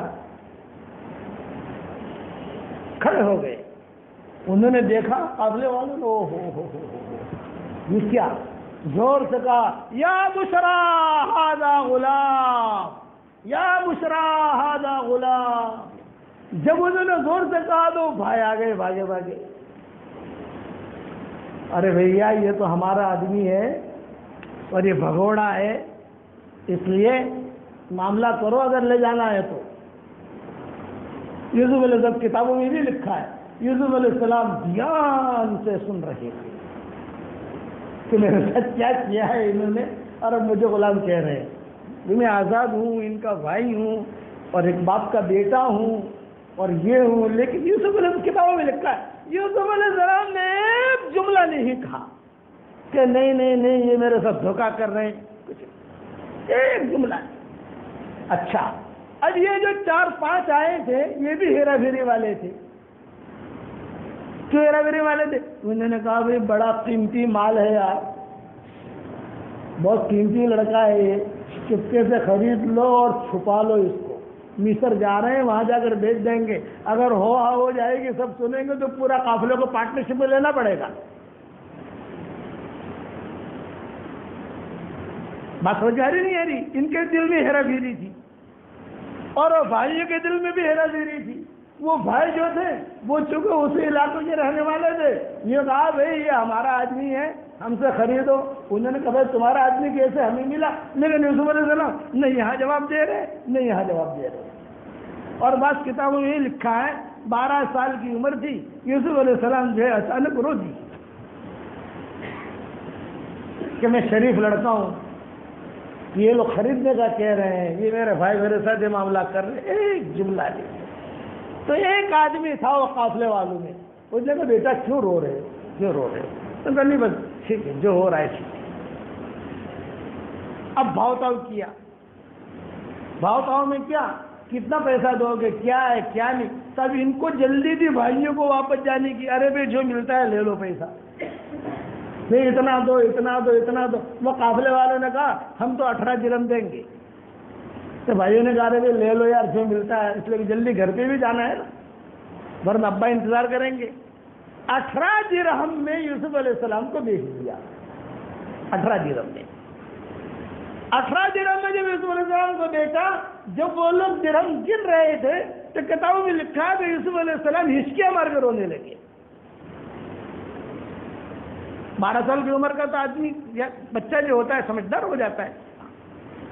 کھڑے ہو گئے۔ انہوں نے دیکھا قابلے والوں نے او ہو ہو ہو ہو، یہ کیا؟ زور سے کہا، یا بشرا ہادا غلام، یا بشرا ہادا غلام. جب انہوں نے زور سے کہا تو بھائی آگے، بھاگے بھاگے۔ ارے بھیا، یہ تو ہمارا آدمی ہے اور یہ بھگوڑا ہے، اس لیے معاملہ کرو اگر لے جانا ہے تو۔ یوسف علیہ السلام کتابوں میں بھی لکھا ہے، یوسف علیہ السلام دھیان سے سن رہے تھے۔ کہ میں نے سچ کیا کیا ہے انہوں نے؟ اور اب مجھے غلام کہہ رہے ہیں۔ میں آزاد ہوں، ان کا بھائی ہوں، اور ایک باپ کا بیٹا ہوں، اور یہ ہوں۔ لیکن یوسف علیہ کتابوں میں لکھا ہے، یوسف علیہ السلام نے ایک جملہ نہیں کہا کہ نہیں نہیں نہیں، یہ میرے ساتھ دھوکہ کر رہے ہیں۔ کچھ ایک جملہ۔ اچھا اب یہ جو چار پانچ آئے تھے، یہ بھی ہیرا پھیری والے تھے۔ کیوں ہیرا پھیری والے تھے انہوں نے کہا بھائی بڑا قیمتی مال ہے یار۔ بہت قیمتی لڑکا ہے یہ۔ چپکے سے خرید لو اور چھپا لو اس کو۔ مصر جا رہے ہیں، وہاں جا کر بیچ دیں گے۔ اگر ہو ہو جائے گی، سب سنیں گے تو پورا قافلے کو پارٹنرشپ میں لینا پڑے گا۔ بات سمجھ آ رہی نہیں آ رہی؟ ان کے دل میں ہیرا پھیری تھی۔ اور بھائیوں کے دل میں بھی ہیرا پھیری تھی۔ وہ بھائی جو تھے، وہ چونکہ اسی علاقے کے رہنے والے تھے، یہ کہا، بھائی، یہ ہمارا آدمی ہے، ہم سے خریدو۔ انہوں نے کہا، بھائی، تمہارا آدمی کیسے ہمیں ملا؟ لیکن یوسف علیہ السلام نہیں یہاں جواب دے رہے نہیں یہاں جواب دے رہے۔ اور بعض کتابوں میں یہ لکھا ہے، بارہ سال کی عمر تھی، یوسف علیہ السلام جو ہے اچانک رو دی کہ میں شریف لڑکا ہوں، یہ لوگ خریدنے کا کہہ رہے ہیں، یہ میرے بھائی میرے ساتھ یہ معاملہ کر رہے ہیں۔ ایک جملہ نہیں تو ایک آدمی تھا وہ قافلے والوں میں۔ اس نے کہا بیٹا کیوں رو رہے؟ کیوں رو رہے؟ تو کہا، نہیں بس ٹھیک ہے، جو ہو رہا ہے ٹھیک ہے۔ اب بھاؤ تاؤ کیا؟ بھاؤ تاؤ میں کیا؟ کتنا پیسہ دو گے؟ کیا ہے؟ کیا نہیں؟ تب ان کو جلدی تھی بھائیوں کو واپس جانے کی۔ ارے بھائی، جو ملتا ہے لے لو پیسہ۔ نہیں، اتنا دو اتنا دو اتنا دو۔ وہ قافلے والوں نے کہا، ہم تو اٹھارہ جرم دیں گے۔ تو بھائیوں نے کہا رہے لے لو یار، جو ملتا ہے۔ اس لیے جلدی گھر پہ بھی جانا ہے۔ نا ورنہ ابا انتظار کریں گے۔ اٹھارہ درہم میں یوسف علیہ السلام کو بیچ دیا۔ اٹھارہ درہم میں۔ اٹھارہ درہم میں جب یوسف علیہ السلام کو بیچا جب وہ لوگ درہم گن رہے تھے، تو کتابوں میں لکھا کہ یوسف علیہ السلام ہچکیاں مار کے رونے لگے۔ بارہ سال کی عمر کا تو آدمی یا بچہ جو ہوتا ہے، سمجھدار ہو جاتا ہے۔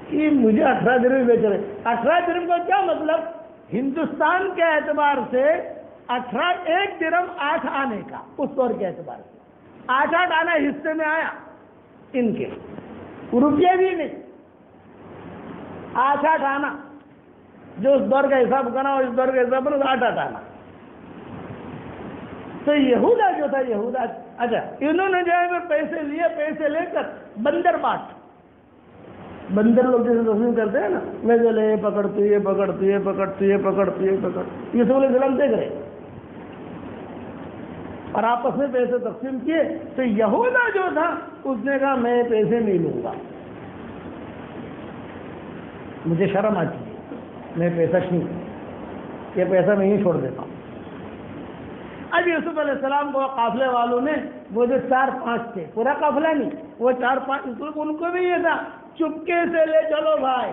کہ مجھے اٹھارہ درم بیچ رہے اٹھارہ درم کا کیا مطلب؟ ہندوستان کے اعتبار سے اٹھارہ ایک درم آٹھ آنے کا، اس دور کے اعتبار سے۔ آٹھ آٹھ آنا حصے میں آیا ان کے۔ روپیے بھی نہیں۔ آٹھ آٹھ آنا۔ جو اس دور کا حساب کرنا اور اس دور کا حساب کرنا، آٹھ آٹھ آنا۔ تو یہودا جو تھا، یہودا اچھا انہوں نے جو ہے پیسے لیے، پیسے لے کر بندر بانٹ بندر لوگ جیسے تصویر کرتے ہیں نا، میں جو لے پکڑتی یہ پکڑتی یہ پکڑتی یہ پکڑتی یہ پکڑ یہ سب علیہ السلام دیکھ رہے اور آپس میں پیسے تقسیم کیے، تو یہودا جو تھا، اس نے کہا، میں پیسے نہیں لوں گا۔ مجھے شرم آتی ہے، میں پیسہ کیوں یہ پیسہ میں ہی چھوڑ دیتا ہوں۔ اب یوسف علیہ السلام کو قافلے والوں نے، وہ جو چار پانچ تھے، پورا قافلہ نہیں، وہ چار پانچ، ان کو بھی یہ تھا۔ چپکے سے لے چلو بھائی۔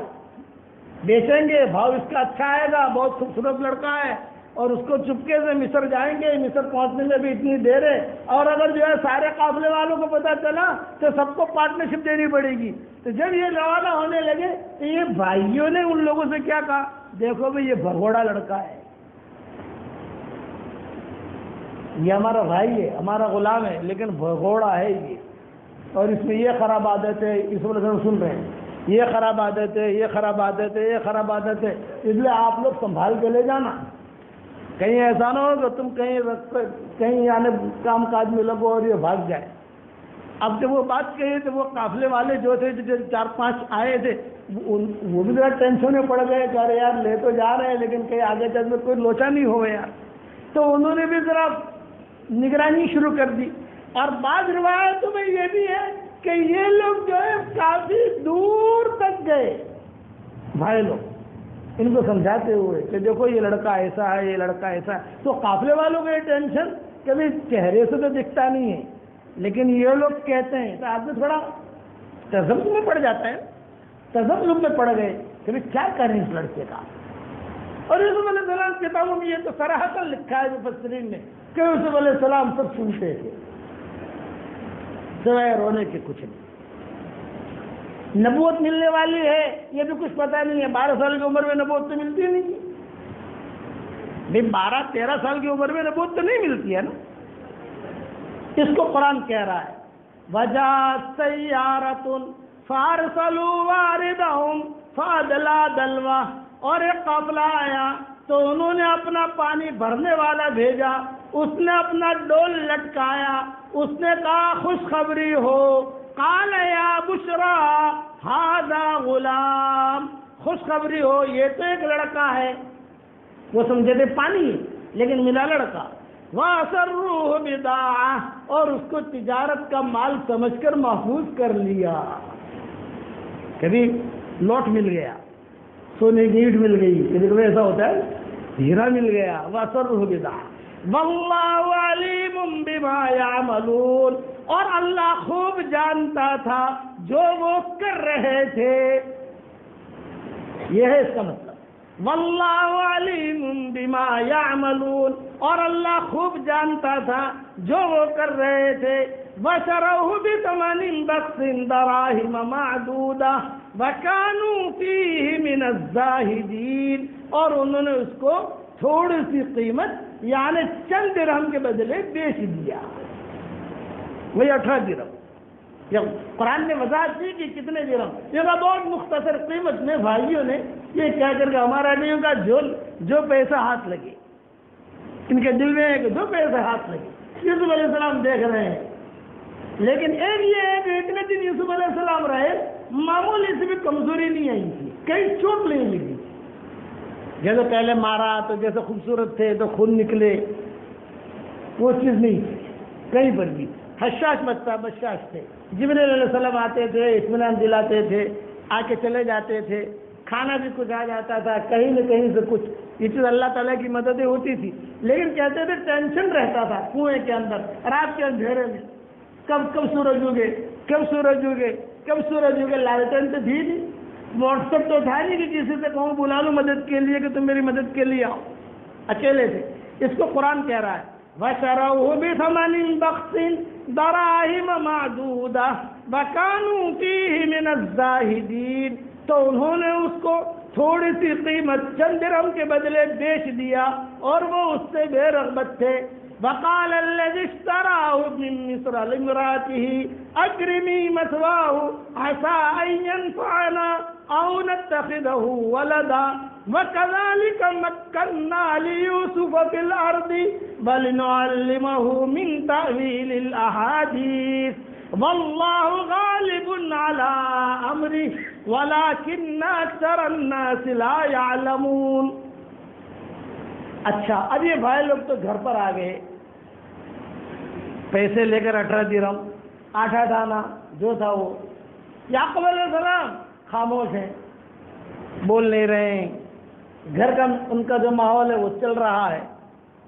بیچیں گے، بھاؤ اس کا اچھا آئے گا، بہت خوبصورت لڑکا ہے۔ اور اس کو چپکے سے مصر جائیں گے، مصر پہنچنے میں بھی اتنی دیر ہے۔ اور اگر جو ہے سارے قافلے والوں کو پتا چلا تو سب کو پارٹنرشپ دینی پڑے گی۔ تو جب یہ روانہ ہونے لگے تو یہ بھائیوں نے ان لوگوں سے کیا کہا؟ دیکھو بھائی، یہ بھگوڑا لڑکا ہے۔ یہ ہمارا بھائی ہے، ہمارا غلام ہے، لیکن بھگوڑا ہے یہ۔ اور اس میں یہ خراب عادت ہے، اس وجہ سے سن رہے ہیں۔ یہ خراب عادت ہے، یہ خراب عادت ہے، یہ خراب عادت ہے۔ اس لیے آپ لوگ سنبھال کے لے جانا۔ کہیں ایسا نہ ہو کہ تم کہیں کہیں یعنی کام کاج میں لگو اور یہ بھاگ جائے۔ اب جب وہ بات کہی تو وہ قافلے والے جو تھے، جو چار پانچ آئے تھے وہ بھی ذرا ٹینشن میں پڑ گئے کہ ارے یار، لے تو جا رہے ہیں، لیکن کہیں آگے چل میں کوئی لوچا نہیں ہو یار۔ تو انہوں نے بھی ذرا نگرانی شروع کر دی۔ اور بعض روایتوں میں یہ بھی ہے کہ یہ لوگ جو ہے کافی دور تک گئے۔ بھائی لوگ، ان کو سمجھاتے ہوئے کہ دیکھو یہ لڑکا ایسا ہے، یہ لڑکا ایسا ہے۔ تو قافلے والوں کا یہ ٹینشن کبھی چہرے سے تو دکھتا نہیں ہے۔ لیکن یہ لوگ کہتے ہیں، تو آدمی تھوڑا تزم میں پڑ جاتا ہے۔ تزم میں پڑ گئے کہ کیا کریں اس لڑکے کا؟ اور یوسف علیہ السلام کتابوں میں یہ تو سراہتن لکھا ہے مفسرین نے کہ یوسف علیہ السلام سب سنتے تھے۔ سوائے رونے کے کچھ نہیں۔ نبوت ملنے والی ہے، یہ بھی کچھ پتا نہیں ہے۔ بارہ سال کی عمر میں نبوت تو ملتی نہیں۔ بھائی بارہ، تیرہ سال کی عمر میں نبوت تو نہیں ملتی ہے نا۔ اس کو قرآن کہہ رہا ہے۔ وجہ سیارتن فارسلو واردہم فادلا دلوا اور ایک قافلہ آیا۔ تو انہوں نے اپنا پانی بھرنے والا بھیجا، اس نے اپنا ڈول لٹکایا، اس نے کہا، خوشخبری ہو۔ کال یا بشرا ہادا غلام. خوشخبری ہو، یہ تو ایک لڑکا ہے۔ وہ سمجھے تھے پانی، لیکن ملا لڑکا۔ وہ اثر روح اور اس کو تجارت کا مال سمجھ کر محفوظ کر لیا۔ کبھی لوٹ مل گیا۔ سونے کی اینٹ مل گئی۔ کبھی کبھی ایسا ہوتا ہے، ہیرا مل گیا وہ اثر روح واللہ علیم بما یعملون۔ اور اللہ خوب جانتا تھا جو وہ کر رہے تھے۔ یہ ہے اس کا مطلب۔ واللہ علیم بما یعملون۔ اور اللہ خوب جانتا تھا جو وہ کر رہے تھے۔ وَشَرَوْهُ بِثَمَنٍ بَخْسٍ دَرَاهِمَ مَعْدُودَ وَكَانُوا فِيهِ مِنَ الزَّاهِدِينَ. اور انہوں نے اس کو تھوڑی سی قیمت یعنی چند درہم کے بدلے بیچ دیا۔ وہی اٹھارہ درہم۔ قرآن نے وضاحت کی کہ کتنے درہم۔ یہ بہت مختصر قیمت میں بھائیوں نے یہ کہہ کر کے ہمارا نہیں ہوگا جو جو پیسہ ہاتھ لگے۔ ان کے دل میں ہے کہ جو پیسہ ہاتھ لگے۔ یوسف علیہ السلام دیکھ رہے ہیں۔ لیکن ایک یہ ہے کہ اتنے دن یوسف علیہ السلام رہے معمولی سے بھی کمزوری نہیں آئی تھی کئی چوٹ نہیں لگی جیسے پہلے مارا تو جیسے خوبصورت تھے تو خون نکلے، وہ چیز نہیں تھی، کہیں پر بھی۔ حشاش بچتا بشاش تھے۔ جبن علیہ السلام آتے تھے، اطمینان دلاتے تھے آ کے چلے جاتے تھے۔ کھانا بھی کچھ آ جاتا تھا، کہیں نہ کہیں سے کچھ۔ یہ چیز اللہ تعالیٰ کی مددیں ہوتی تھی لیکن کہتے تھے، ٹینشن رہتا تھا، کنویں کے اندر، رات کے اندھیرے میں۔ کب کب سورج اگے؟ کب سورج اگے؟ کب سورج اگے؟ لالٹین تو تھی نہیں۔ واٹس ایپ تو تھا نہیں کہ کسی سے کہوں، بلا لوں مدد کے لیے کہ تم میری مدد کے لیے آؤ۔ اکیلے سے اس کو قرآن کہہ رہا ہے۔ وَشَرَوْهُ بِثَمَنٍ بَخْسٍ دَرَاهِمَ مَعْدُودَ وَكَانُوا فِيهِ مِنَ الزَّاهِدِينَ۔ تو انہوں نے اس کو تھوڑی سی قیمت چند درہم کے بدلے بیچ دیا اور وہ اس سے بے رغبت تھے۔ وقال الذي اشتراه من مصر لامراته اكرمي مثواه عسى أن ينفعنا أو نتخذه ولدا. وكذلك مكنا ليوسف في الأرض بل نعلمه من تأويل الأحاديث. والله غالب على أمره ولكن أكثر الناس لا يعلمون. اچھا اب یہ بھائی لوگ تو گھر پر آ گئے۔ پیسے لے کر اٹھارہ درم آٹھا دانا، جو تھا وہ۔ یعقوب علیہ السلام، خاموش ہیں، بول نہیں رہے ہیں۔ گھر کا ان کا جو ماحول ہے وہ چل رہا ہے۔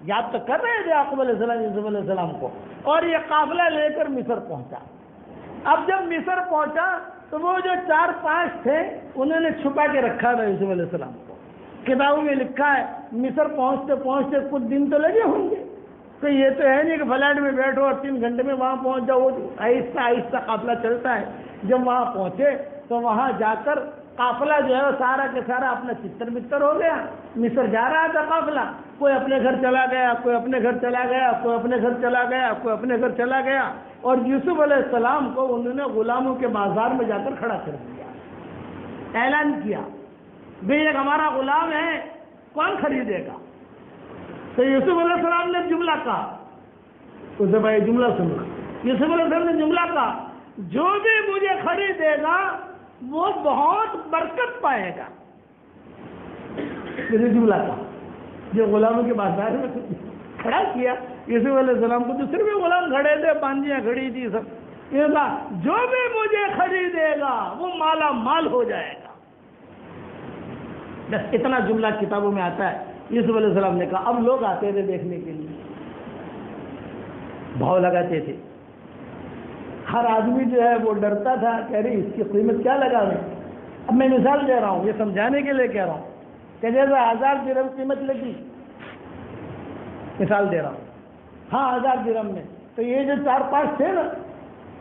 یاد تو کر رہے تھے یعقوب علیہ السلام، یوسف علیہ السلام کو۔ اور یہ قافلہ لے کر مصر پہنچا۔ اب جب مصر پہنچا تو وہ جو چار پانچ تھے، انہوں نے چھپا کے رکھا تھا یوسف علیہ السلام کو۔ کتابوں میں لکھا ہے مصر پہنچتے پہنچتے کچھ دن تو لگے ہوں گے۔ تو یہ تو ہے نہیں کہ فلائٹ میں بیٹھو اور تین گھنٹے میں وہاں پہنچ جاؤ۔ آہستہ آہستہ قافلہ چلتا ہے۔ جب وہاں پہنچے تو وہاں جا کر قافلہ جو ہے وہ سارا کے سارا اپنا چتر بتر ہو گیا۔ مصر جا رہا تھا قافلہ۔ کوئی اپنے گھر چلا گیا، کوئی اپنے گھر چلا گیا، کوئی اپنے گھر چلا گیا، کوئی اپنے گھر چلا گیا۔ اور یوسف علیہ السلام کو انہوں نے غلاموں کے بازار میں جا کر کھڑا کر دیا۔ اعلان کیا بھائی ایک ہمارا غلام ہے۔ کون خریدے گا۔ تو یوسف علیہ السلام نے جملہ کہا۔ اسے بھائی جملہ سننا یوسف علیہ السلام نے جملہ کہا، جو بھی مجھے خریدے گا، وہ بہت برکت پائے گا۔ جملہ تھا جو غلاموں کے بازار میں کھڑا کیا۔ یوسف علیہ السلام کو دوسرے بھی غلام کھڑے تھے، باندیاں کھڑی تھی سب۔ یہ جو بھی مجھے خریدے گا، وہ مالا مال ہو جائے گا۔ بس اتنا جملہ کتابوں میں آتا ہے۔ یوسف علیہ السلام نے کہا، اب لوگ آتے تھے دیکھنے کے لیے۔ بھاؤ لگاتے تھے۔ ہر آدمی جو ہے وہ ڈرتا تھا، کہہ رہی، اس کی قیمت کیا لگا رہے اب میں مثال دے رہا ہوں، یہ سمجھانے کے لیے کہہ رہا ہوں۔ کہ جیسا ہزار درم قیمت لگی۔ مثال دے رہا ہوں۔ ہاں ہزار درم میں۔ تو یہ جو چار پانچ تھے نا،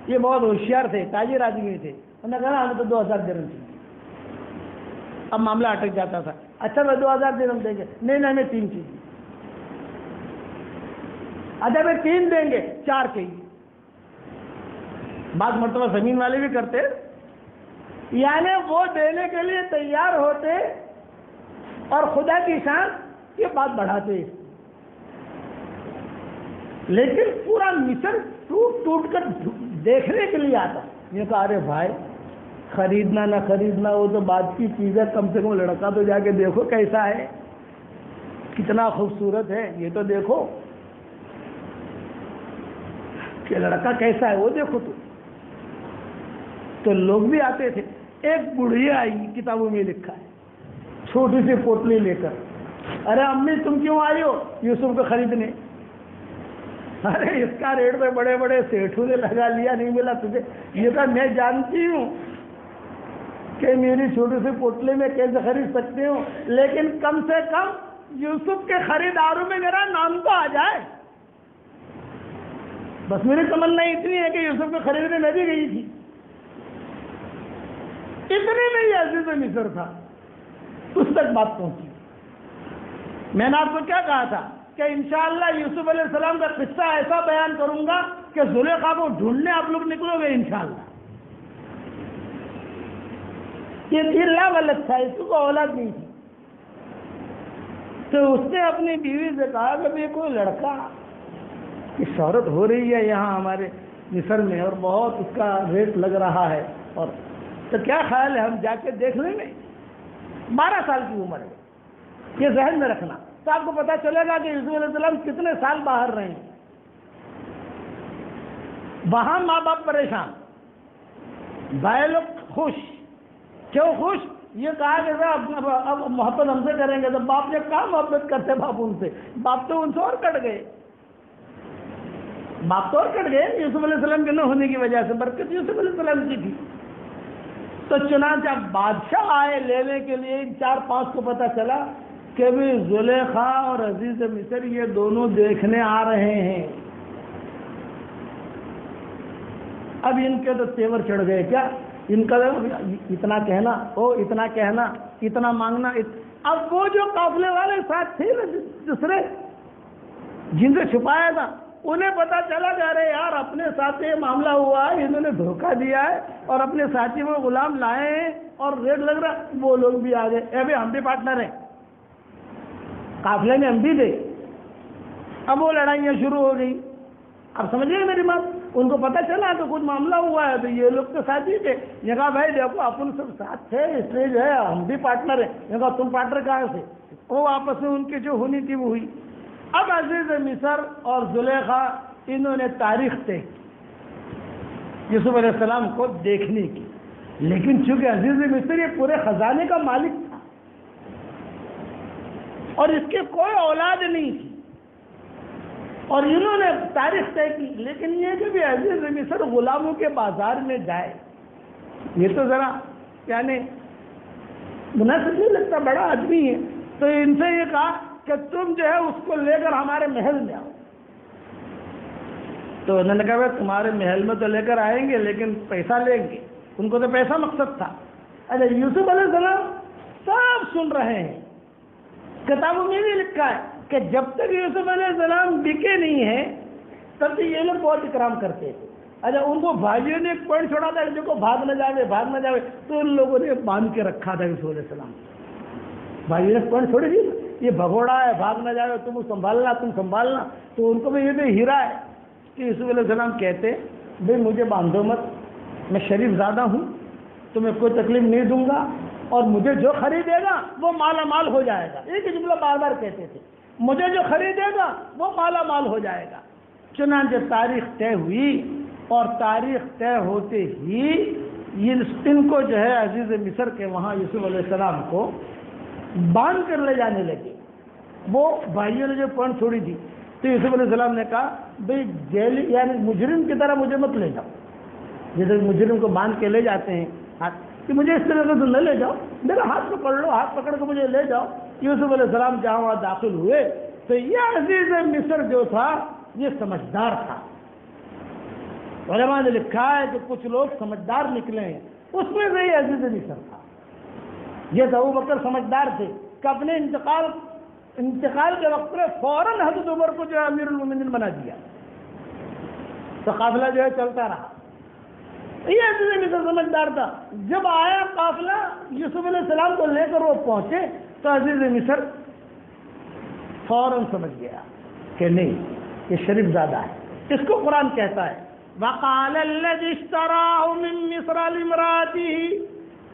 یہ بہت ہوشیار تھے، تاجر آدمی تھے۔ انہوں نے کہا ہاں، ہمیں تو دو ہزار درم چاہیے۔ اب معاملہ اٹک جاتا تھا۔ اچھا میں دو ہزار درم دیں گے۔ نہیں نہیں، ہمیں تین چاہیے۔ اچھا میں تین دیں گے، چار چاہیے۔ بعض مرتبہ زمین والے بھی کرتے۔ یعنی وہ دینے کے لیے تیار ہوتے اور خدا کی شان یہ بات بڑھاتے۔ لیکن پورا مصر ٹوٹ ٹوٹ کر دیکھنے کے لیے آتا۔ یہ کہا، ارے بھائی خریدنا نہ خریدنا، وہ تو بات کی چیز ہے، کم سے کم لڑکا تو جا کے دیکھو کیسا ہے۔ کتنا خوبصورت ہے، یہ تو دیکھو۔ کہ لڑکا کیسا ہے، وہ دیکھو تو۔ تو لوگ بھی آتے تھے، ایک بڑھیا آئی، کتابوں میں لکھا ہے، چھوٹی سی پوٹلی لے کر۔ ارے امی، تم کیوں آئی ہو یوسف کو خریدنے؟ ارے اس کا ریٹ میں بڑے بڑے سیٹھوں نے لگا لیا، نہیں ملا تجھے۔ یہ تو میں جانتی ہوں۔ کہ میری چھوٹی سی پوٹلی میں کیسے خرید سکتے ہوں لیکن کم سے کم یوسف کے خریداروں میں میرا نام تو آ جائے۔ بس میری تمنا اتنی ہے کہ یوسف کو خریدنے میں بھی گئی تھی۔ اتنے میں ہی عزیز مصر تھا۔ اس تک بات پہنچی۔ میں نے آپ کو کیا کہا تھا کہ انشاءاللہ یوسف علیہ السلام کا قصہ ایسا بیان کروں گا کہ زلیخا کو ڈھونڈنے آپ لوگ نکلو گے انشاءاللہ۔ یہ پھر لا غلط تھا، اس کو اولاد نہیں تھی۔ تو اس نے اپنی بیوی سے کہا کہ یہ کوئی لڑکا کی شہرت ہو رہی ہے یہاں ہمارے مصر میں اور بہت اس کا ریٹ لگ رہا ہے اور تو کیا خیال ہے ہم جا کے دیکھ لیں گے؟ بارہ سال کی عمر ہے۔ یہ ذہن میں رکھنا۔ تو آپ کو پتا چلے گا کہ یوسف علیہ السلام کتنے سال باہر رہے ہیں۔ وہاں ماں باپ پریشان۔ بھائی لوگ خوش۔ کیوں خوش؟ یہ کہا کہ اب محبت ہم سے کریں گے تو باپ نے کہاں محبت کرتے باپ ان سے۔ باپ تو ان سے اور کٹ گئے۔ باپ تو اور کٹ گئے۔ یوسف علیہ السلام کے نہ ہونے کی وجہ سے برکت یوسف علیہ السلام کی تھی۔ تو چنانچہ بادشاہ آئے لینے کے لیے چار پانچ کو پتا چلا کہ بھی زلیخا اور عزیز مصر یہ دونوں دیکھنے آ رہے ہیں۔ اب ان کے تو تیور چڑھ گئے کیا؟ ان کا اتنا کہنا، او اتنا کہنا، اتنا مانگنا اب وہ جو قافلے والے ساتھ تھے نا دوسرے، جن سے چھپایا تھا، انہیں پتا چلا کہ ارے یار، اپنے ساتھ یہ معاملہ ہوا ہے، انہوں نے دھوکہ دیا ہے اور اپنے ساتھی میں غلام لائے ہیں اور ریٹ لگ رہا وہ لوگ بھی آ گئے۔ ابھی ہم بھی پارٹنر ہیں۔ قافلے میں ہم بھی تھے اب وہ لڑائیاں شروع ہو گئی اب سمجھ گئے میری بات؟ ان کو پتا چلا تو کچھ معاملہ ہوا ہے، تو یہ لوگ تو ساتھی تھے۔ یہ کہا، بھائی دیکھو، اپن سب ساتھ تھے، اس لیے جو ہے، ہم بھی پارٹنر ہیں۔ یہ کہا، تم پارٹنر کہاں سے؟ وہ آپس میں ان کی جو ہونی تھی، وہ ہوئی۔ اب عزیز مصر اور زلیخا، انہوں نے تاریخ طے یوسف علیہ السلام کو دیکھنے کی۔ لیکن چونکہ عزیز مصر یہ پورے خزانے کا مالک تھا، اور اس کے کوئی اولاد نہیں تھی اور انہوں نے تاریخ طے کی، لیکن یہ کہ بھی عزیز مصر غلاموں کے بازار میں جائے۔ یہ تو ذرا یعنی مناسب نہیں لگتا، بڑا آدمی ہے۔ تو ان سے یہ کہا کہ تم جو ہے اس کو لے کر ہمارے محل میں آؤ۔ تو انہوں نے کہا بھائی تمہارے محل میں تو لے کر آئیں گے، لیکن پیسہ لیں گے۔ ان کو تو پیسہ مقصد تھا۔ اچھا یوسف علیہ السلام سب سن رہے ہیں۔ کتابوں میں بھی لکھا ہے۔ کہ جب تک یوسف علیہ السلام بکے نہیں ہیں، تب تک یہ لوگ بہت اکرام کرتے تھے۔ اچھا ان کو بھائیوں نے پوائنٹ چھوڑا تھا کہ دیکھو بھاگ نہ جاوے، بھاگ نہ جاوے، تو ان لوگوں نے باندھ کے رکھا تھا یوسف علیہ السلام۔ بھائیوں نے پوائنٹ چھوڑی تھی یہ بھگوڑا ہے، بھاگ نہ جاوے، تم سنبھالنا تم سنبھالنا۔ تو ان کو بھی یہ بھی ہیرا ہے کہ یوسف علیہ السلام کہتے، بھائی، مجھے باندھو مت، میں شریف زیادہ ہوں، تمہیں کوئی تکلیف نہیں دوں گا، اور مجھے جو خریدے گا، وہ مالا مال ہو جائے گا۔ ایک جملہ بار بار کہتے تھے۔ مجھے جو خریدے گا وہ مالا مال ہو جائے گا۔ چنانچہ تاریخ طے ہوئی اور تاریخ طے ہوتے ہی ان کو جو ہے عزیز مصر کے وہاں یوسف علیہ السلام کو باندھ کر لے جانے لگے۔ وہ بھائیوں نے جو پوائنٹ چھوڑی تھی، تو یوسف علیہ السلام نے کہا، بھائی جیل یعنی مجرم کی طرح مجھے مت لے جاؤ۔ جیسے مجرم کو باندھ کے لے جاتے ہیں ہاتھ کہ مجھے اس طرح سے نہ لے جاؤ، میرا ہاتھ پکڑ لو، ہاتھ پکڑ کے مجھے لے جاؤ۔ یوسف علیہ السلام جہاں وہاں داخل ہوئے، تو یہ عزیز مصر جو تھا، یہ سمجھدار تھا۔ علماء نے لکھا ہے کہ کچھ لوگ سمجھدار نکلے ہیں۔ اس میں سے یہ عزیز مصر تھا۔ یہ ابو بکر سمجھدار تھے کہ اپنے انتقال انتقال کے وقت میں فوراً حضرت عمر کو جو ہے امیر المومنین بنا دیا۔ تو قافلہ جو ہے چلتا رہا۔ یہ عزیز مصر سمجھدار تھا۔ جب آیا قافلہ، یوسف علیہ السلام کو لے کر وہ پہنچے۔ تو عزیز مصر فوراً سمجھ گیا کہ نہیں، یہ شریف زادہ ہے۔ اس کو قرآن کہتا ہے۔ وقال الذي اشتراه من مصر لامراته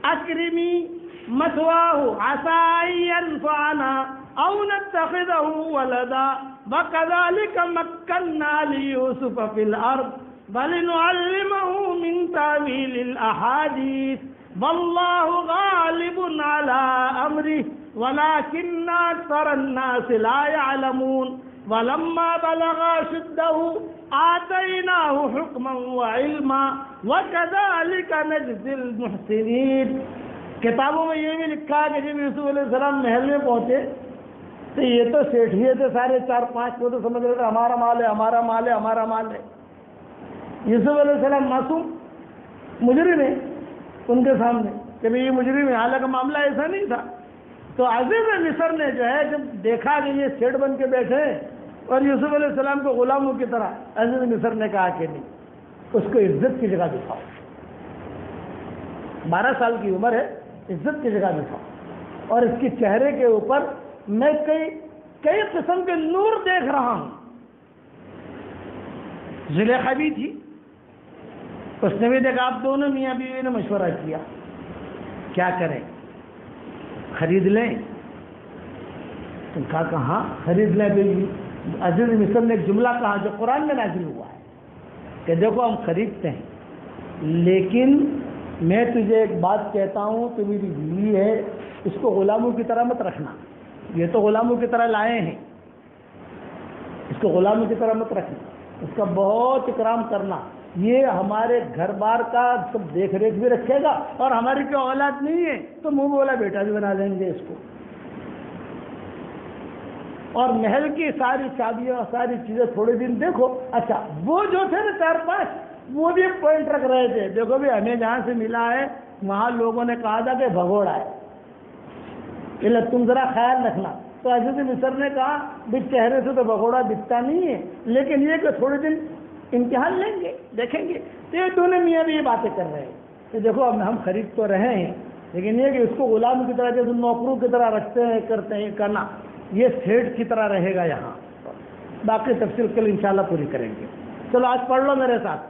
اكرمي مثواه، عسى ان ينفعنا او نتخذه ولدا، وكذلك مكنا ليوسف في الارض بل نعلمه من تاويل الاحاديث والله غالب على امره ولكن اكثر الناس لا يعلمون ولما بلغ شده آتيناه حكما وعلما وكذلك نجزي المحسنين کتابوں میں یہ بھی لکھا ہے کہ جب یوسف علیہ السلام محل میں پہنچے تو یہ تو سیٹھیے تھے سارے چار پانچ کو تو سمجھ رہے تھے، ہمارا مال ہے، ہمارا مال ہے، ہمارا مال ہے۔ یوسف علیہ السلام معصوم، مجرم ہے ان کے سامنے کہ بھائی یہ مجرم ہے حالانکہ معاملہ ایسا نہیں تھا۔ تو عزیز مصر نے جو ہے، جب دیکھا کہ یہ سیٹ بن کے بیٹھے اور یوسف علیہ السلام کو غلاموں کی طرح عزیز مصر نے کہا کہ نہیں، اس کو عزت کی جگہ دکھاؤ۔ بارہ سال کی عمر ہے، عزت کی جگہ دکھاؤ۔ اور اس کے چہرے کے اوپر میں کئی کئی قسم کے نور دیکھ رہا ہوں۔ زلیخا بھی تھی۔ اس نے بھی دیکھا آپ دونوں میاں بیوی نے مشورہ کیا۔ کیا کریں؟ خرید لیں۔ کہا کہ ہاں خرید لیں۔ بیوی عزیز مصر نے ایک جملہ کہا جو قرآن میں نازل ہوا ہے کہ دیکھو، ہم خریدتے ہیں، لیکن میں تجھے ایک بات کہتا ہوں، تو میری بیوی ہے، اس کو غلاموں کی طرح مت رکھنا۔ یہ تو غلاموں کی طرح لائے ہیں۔ اس کو غلاموں کی طرح مت رکھنا۔ اس کا بہت اکرام کرنا۔ یہ ہمارے گھر بار کا سب دیکھ ریکھ بھی رکھے گا اور ہماری کوئی اولاد نہیں ہے تو منہ بولا بیٹا بھی بنا دیں گے اس کو۔ اور محل کی ساری چابیاں ساری چیزیں تھوڑے دن دیکھو۔ اچھا وہ جو تھے نا چار پانچ، وہ بھی ایک پوائنٹ رکھ رہے تھے۔ دیکھو بھی، ہمیں جہاں سے ملا ہے، وہاں لوگوں نے کہا تھا کہ بھگوڑا ہے۔ کہ تم ذرا خیال رکھنا۔ تو عزیز مصر نے کہا، بھی چہرے سے تو بھگوڑا دکھتا نہیں ہے، لیکن یہ کہ تھوڑے دن امتحان لیں گے، دیکھیں گے۔ تو یہ دونوں میاں بھی یہ باتیں کر رہے ہیں کہ دیکھو، اب ہم خرید تو رہے ہیں، لیکن یہ کہ اس کو غلام کی طرح جیسے نوکروں کی طرح رکھتے ہیں، کرتے ہیں، کرنا۔ یہ سیٹ کی طرح رہے گا یہاں۔ باقی تفصیل کل انشاءاللہ پوری کریں گے۔ چلو، آج پڑھ لو میرے ساتھ۔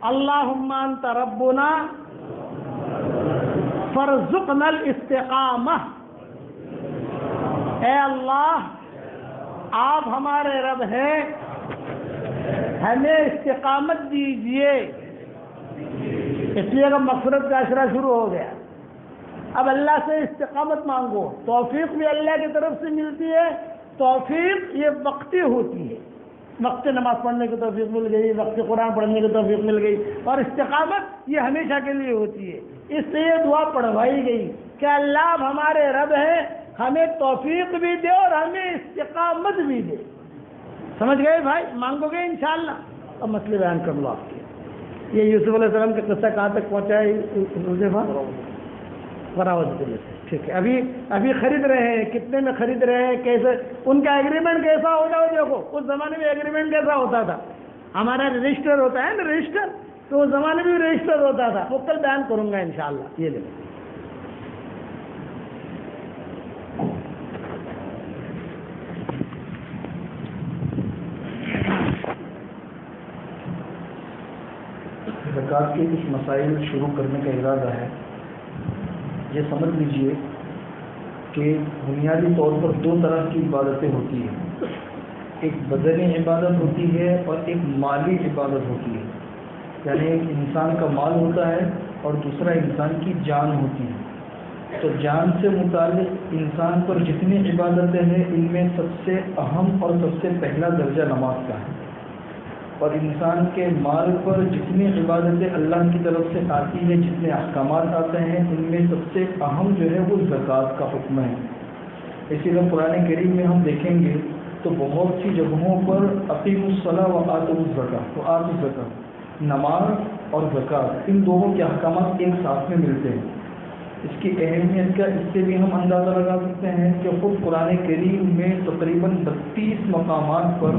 اللہ تربنا فرزقنا الاستقامہ۔ اے اللہ، آپ ہمارے رب ہیں۔ ہمیں استقامت دیجیے۔ اس لیے کہ مغفرت کا اشرا شروع ہو گیا۔ اب اللہ سے استقامت مانگو۔ توفیق بھی اللہ کی طرف سے ملتی ہے۔ توفیق یہ وقتی ہوتی ہے۔ وقت نماز پڑھنے کی توفیق مل گئی، وقت قرآن پڑھنے کی توفیق مل گئی۔ اور استقامت یہ ہمیشہ کے لیے ہوتی ہے۔ اس سے یہ دعا پڑھوائی گئی کہ اللہ ہمارے رب ہیں، ہمیں توفیق بھی دے اور ہمیں استقامت بھی دے۔ سمجھ گئے بھائی؟ مانگو گے انشاءاللہ۔ اب مسئلے بیان کر لو آپ کے۔ یہ یوسف علیہ السلام کا قصہ کہاں تک پہنچا ہے؟ فراوت پولیس ٹھیک ہے۔ ابھی ابھی خرید رہے ہیں۔ کتنے میں خرید رہے ہیں؟ کیسے؟ ان کا ایگریمنٹ کیسا ہوتا ہے؟ دیکھو، اس زمانے میں ایگریمنٹ کیسا ہوتا تھا؟ ہمارا رجسٹر ہوتا ہے نا رجسٹر تو اس زمانے میں بھی رجسٹر ہوتا تھا۔ وہ کل بیان کروں گا انشاءاللہ۔ یہ دیکھو زکوٰۃ کے کچھ مسائل شروع کرنے کا ارادہ ہے۔ یہ سمجھ لیجیے کہ بنیادی طور پر دو طرح کی عبادتیں ہوتی ہیں۔ ایک بدنی عبادت ہوتی ہے اور ایک مالی عبادت ہوتی ہے۔ یعنی ایک انسان کا مال ہوتا ہے اور دوسرا انسان کی جان ہوتی ہے۔ تو جان سے متعلق انسان پر جتنی عبادتیں ہیں، ان میں سب سے اہم اور سب سے پہلا درجہ نماز کا ہے۔ اور انسان کے مال پر جتنی عبادتیں اللہ کی طرف سے آتی ہیں، جتنے احکامات آتے ہیں، ان میں سب سے اہم جو ہے وہ زکوٰۃ کا حکم ہے۔ اسی لیے قرآن کریم میں ہم دیکھیں گے تو بہت سی جگہوں پر عقیم الصلاح و آتم الزکا تو آت الزکا نماز اور زکوٰۃ، ان دونوں کے احکامات ایک ساتھ میں ملتے ہیں۔ اس کی اہمیت کا اس سے بھی ہم اندازہ لگا سکتے ہیں کہ خود قرآن کریم میں تقریباً بتیس مقامات پر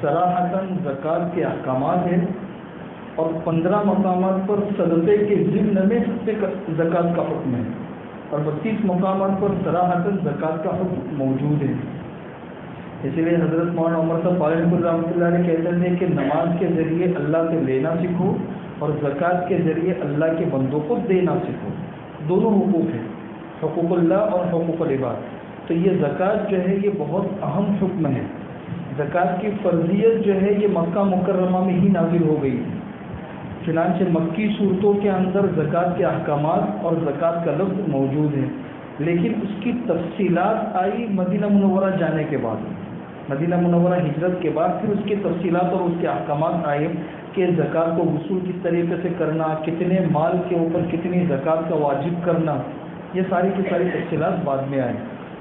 سراہتاً زکوٰۃ کے احکامات ہیں اور پندرہ مقامات پر صدقے کے ضمن میں زکوٰۃ کا حکم ہے اور بتیس مقامات پر سراہتاً زکوٰۃ کا حکم موجود ہے۔ اسی لیے حضرت مولانا عمر صاحب پالن پور رحمۃ اللہ علیہ کہتے تھے کہ نماز کے ذریعے اللہ سے لینا سیکھو اور زکوٰۃ کے ذریعے اللہ کے بندوں کو دینا سیکھو۔ دونوں حقوق ہیں، حقوق اللہ اور حقوق العباد۔ تو یہ زکوٰۃ جو ہے، یہ بہت اہم حکم ہے۔ زکوٰۃ کی فرضیت جو ہے یہ مکہ مکرمہ میں ہی نازل ہو گئی۔ چنانچہ مکی صورتوں کے اندر زکوٰۃ کے احکامات اور زکوٰۃ کا لفظ موجود ہے، لیکن اس کی تفصیلات آئی مدینہ منورہ جانے کے بعد۔ مدینہ منورہ ہجرت کے بعد پھر اس کی تفصیلات اور اس کے احکامات آئے کہ زکوٰۃ کو وصول کس طریقے سے کرنا، کتنے مال کے اوپر کتنی زکوٰۃ کا واجب کرنا، یہ ساری کی ساری تفصیلات بعد میں آئیں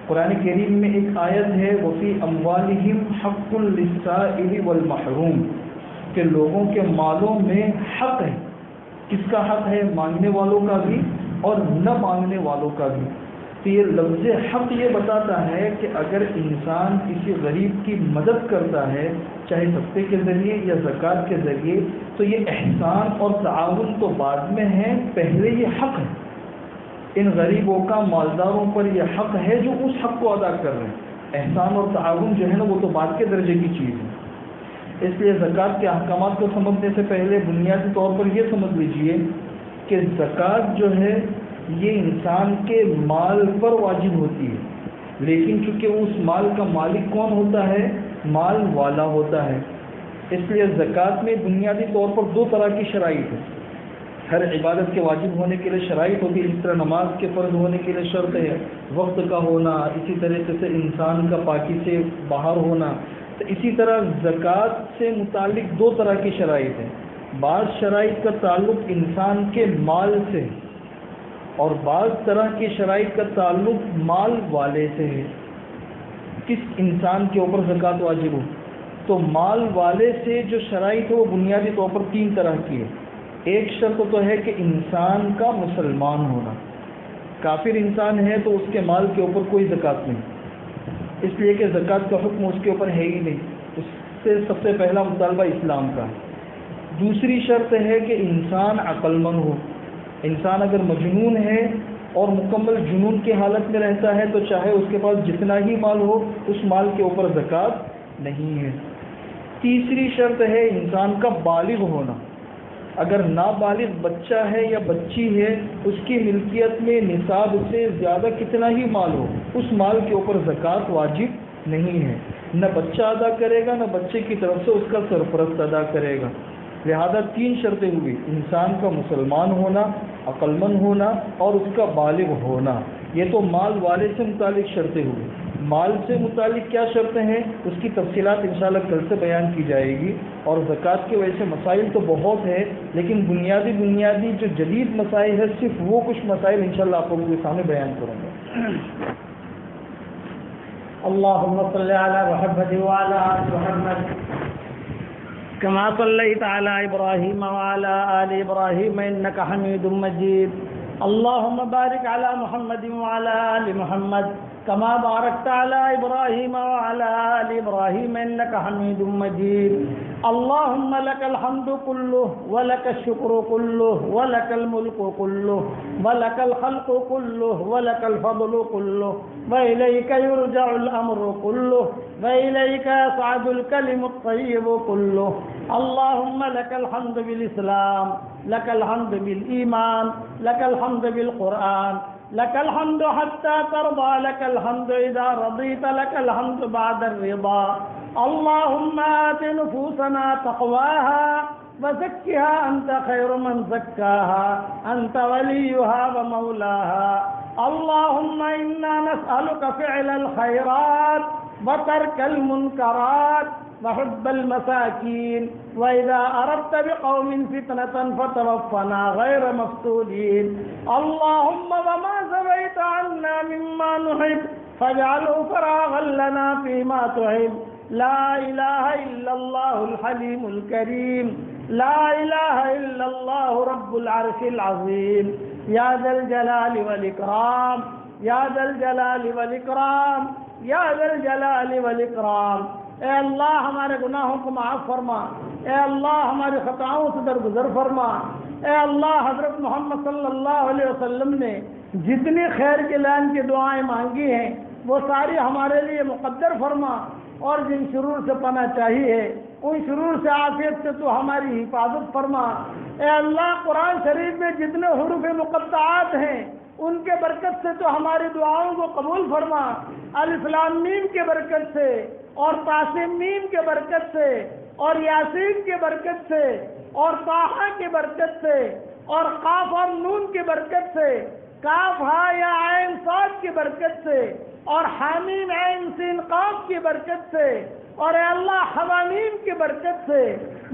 قرآن کریم میں ایک آیت ہے وفی اموالہم حق للسائل والمحروم۔ کہ لوگوں کے مالوں میں حق ہے۔ کس کا حق ہے؟ مانگنے والوں کا بھی اور نہ مانگنے والوں کا بھی۔ تو یہ لفظ حق یہ بتاتا ہے کہ اگر انسان کسی غریب کی مدد کرتا ہے، چاہے سستے کے ذریعے یا زکوٰۃ کے ذریعے، تو یہ احسان اور تعاون تو بعد میں ہے، پہلے یہ حق ہے۔ ان غریبوں کا مالداروں پر یہ حق ہے جو اس حق کو ادا کر رہے ہیں۔ احسان اور تعاون جو ہے نا وہ تو بعد کے درجے کی چیز ہے۔ اس لیے زکوٰۃ کے احکامات کو سمجھنے سے پہلے بنیادی طور پر یہ سمجھ لیجیے کہ زکوٰۃ جو ہے یہ انسان کے مال پر واجب ہوتی ہے۔ لیکن چونکہ اس مال کا مالک کون ہوتا ہے؟ مال والا ہوتا ہے۔ اس لیے زکوٰۃ میں بنیادی طور پر دو طرح کی شرائط ہے ہر عبادت کے واجب ہونے کے لیے شرائط ہوتی ہے اس طرح نماز کے فرض ہونے کے لیے شرط ہے، وقت کا ہونا، اسی طریقے سے انسان کا پاکی سے باہر ہونا۔ تو اسی طرح زکوٰۃ سے متعلق دو طرح کی شرائط ہیں۔ بعض شرائط کا تعلق انسان کے مال سے اور بعض طرح کی شرائط کا تعلق مال والے سے ہے۔ کس انسان کے اوپر زکوٰۃ واجب ہو؟ تو مال والے سے جو شرائط ہے، وہ بنیادی طور پر تین طرح کی ہے ایک شرط تو ہے کہ انسان کا مسلمان ہونا۔ کافر انسان ہے تو اس کے مال کے اوپر کوئی زکوٰۃ نہیں۔ اس لیے کہ زکوٰۃ کا حکم اس کے اوپر ہے ہی نہیں۔ اس سے سب سے پہلا مطالبہ اسلام کا۔ ہے دوسری شرط ہے کہ انسان عقل مند ہو۔ انسان اگر مجنون ہے اور مکمل جنون کی حالت میں رہتا ہے تو چاہے اس کے پاس جتنا ہی مال ہو، اس مال کے اوپر زکوٰۃ نہیں ہے۔ تیسری شرط ہے انسان کا بالغ ہونا۔ اگر نابالغ بچہ ہے یا بچی ہے، اس کی ملکیت میں نصاب سے زیادہ کتنا ہی مال ہو، اس مال کے اوپر زکوٰۃ واجب نہیں ہے۔ نہ بچہ ادا کرے گا، نہ بچے کی طرف سے اس کا سرپرست ادا کرے گا۔ لہذا تین شرطیں ہوئی انسان کا مسلمان ہونا، عقلمند ہونا اور اس کا بالغ ہونا۔ یہ تو مال والے سے متعلق شرطیں ہوئی مال سے متعلق کیا شرطیں ہیں؟ اس کی تفصیلات انشاءاللہ کل سے بیان کی جائے گی اور زکوٰۃ کے وجہ سے مسائل تو بہت ہے لیکن بنیادی بنیادی جو جدید مسائل ہے صرف وہ کچھ مسائل انشاءاللہ آپ لوگوں کے سامنے بیان کروں گا۔ اللهم صل على محمد وعلى ال محمد كما صليت على ابراهيم وعلى ال ابراهيم انك حميد مجيد اللهم بارك على محمد وعلى آل محمد۔ كما باركت على إبراهيم وعلى آل إبراهيم إنك حميد مجيد. اللهم لك الحمد كله ولك الشكر كله ولك الملك كله ولك الخلق كله ولك الفضل كله وإليك يرجع الأمر كله وإليك يصعد الكلم الطيب كله. اللهم لك الحمد بالإسلام لك الحمد بالإيمان لك الحمد بالقرآن لك الحمد حتى ترضى لك الحمد إذا رضيت لك الحمد بعد الرضا. اللهم آت نفوسنا تقواها وزكها أنت خير من زكاها أنت وليها ومولاها. اللهم إنا نسألك فعل الخيرات وترك المنكرات وحب المساكين وإذا أردت بقوم فتنة فتوفنا غير مفتونين. اللهم وما سويت عنا مما نحب فاجعله فراغا لنا فيما تحب. لا إله إلا الله الحليم الكريم. لا إله إلا الله رب العرش العظيم. يا ذا الجلال والإكرام يا ذا الجلال والإكرام يا ذا الجلال والإكرام. اے اللہ ہمارے گناہوں کو معاف فرما۔ اے اللہ ہماری خطاؤں سے درگزر فرما۔ اے اللہ حضرت محمد صلی اللہ علیہ وسلم نے جتنی خیر کے لائن کی دعائیں مانگی ہیں، وہ ساری ہمارے لیے مقدر فرما۔ اور جن شرور سے پناہ چاہیے، ان شرور سے عافیت سے تو ہماری حفاظت فرما۔ اے اللہ قرآن شریف میں جتنے حروف مقطعات ہیں ان کے برکت سے تو ہماری دعاؤں کو قبول فرما الاسلام میم کے برکت سے اور تاسم میم کے برکت سے اور یاسین کے برکت سے اور طاہا کے برکت سے اور قاف اور نون کے برکت سے کاف ہا یا عین صاد کی برکت سے اور حامیم عین سین قاف کی برکت سے اور اے اللہ حوامیم کی برکت سے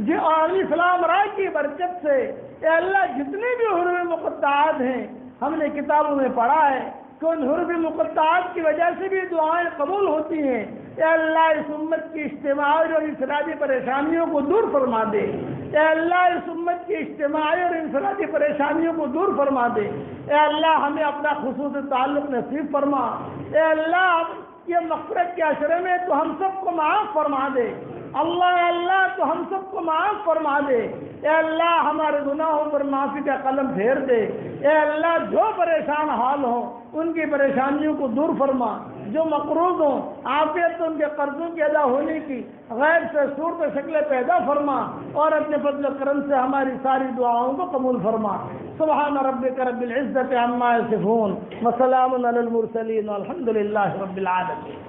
جو اسلام رائے کی برکت سے اے اللہ جتنے بھی حروف مقدعات ہیں ہم نے کتابوں میں پڑھا ہے کہ ان حروف مقدعات کی وجہ سے بھی دعائیں قبول ہوتی ہیں۔ اے اللہ، اس امت کی اجتماعی اور انفرادی پریشانیوں کو دور فرما دے۔ اے اللہ، اس امت کی اجتماعی اور انفرادی پریشانیوں کو دور فرما دے۔ اے اللہ، ہمیں اپنا خصوصی تعلق نصیب فرما۔ اے اللہ یہ مغفرت کے اشرے میں تو ہم سب کو معاف فرما دے۔ اللہ اللہ، تو ہم سب کو معاف فرما دے۔ اے اللہ، ہمارے گناہوں پر معافی کا قلم پھیر دے۔ اے اللہ، جو پریشان حال ہوں ان کی پریشانیوں کو دور فرما۔ جو مقروض ہوں آفیت ان کے قرضوں کی ادا ہونے کی غیر سے صورت شکلیں پیدا فرما اور اپنے فضل و کرم سے ہماری ساری دعاؤں کو قبول فرما۔ سبحان ربک رب العزت عما یصفون وسلام علی المرسلین والحمد للہ رب العالمین۔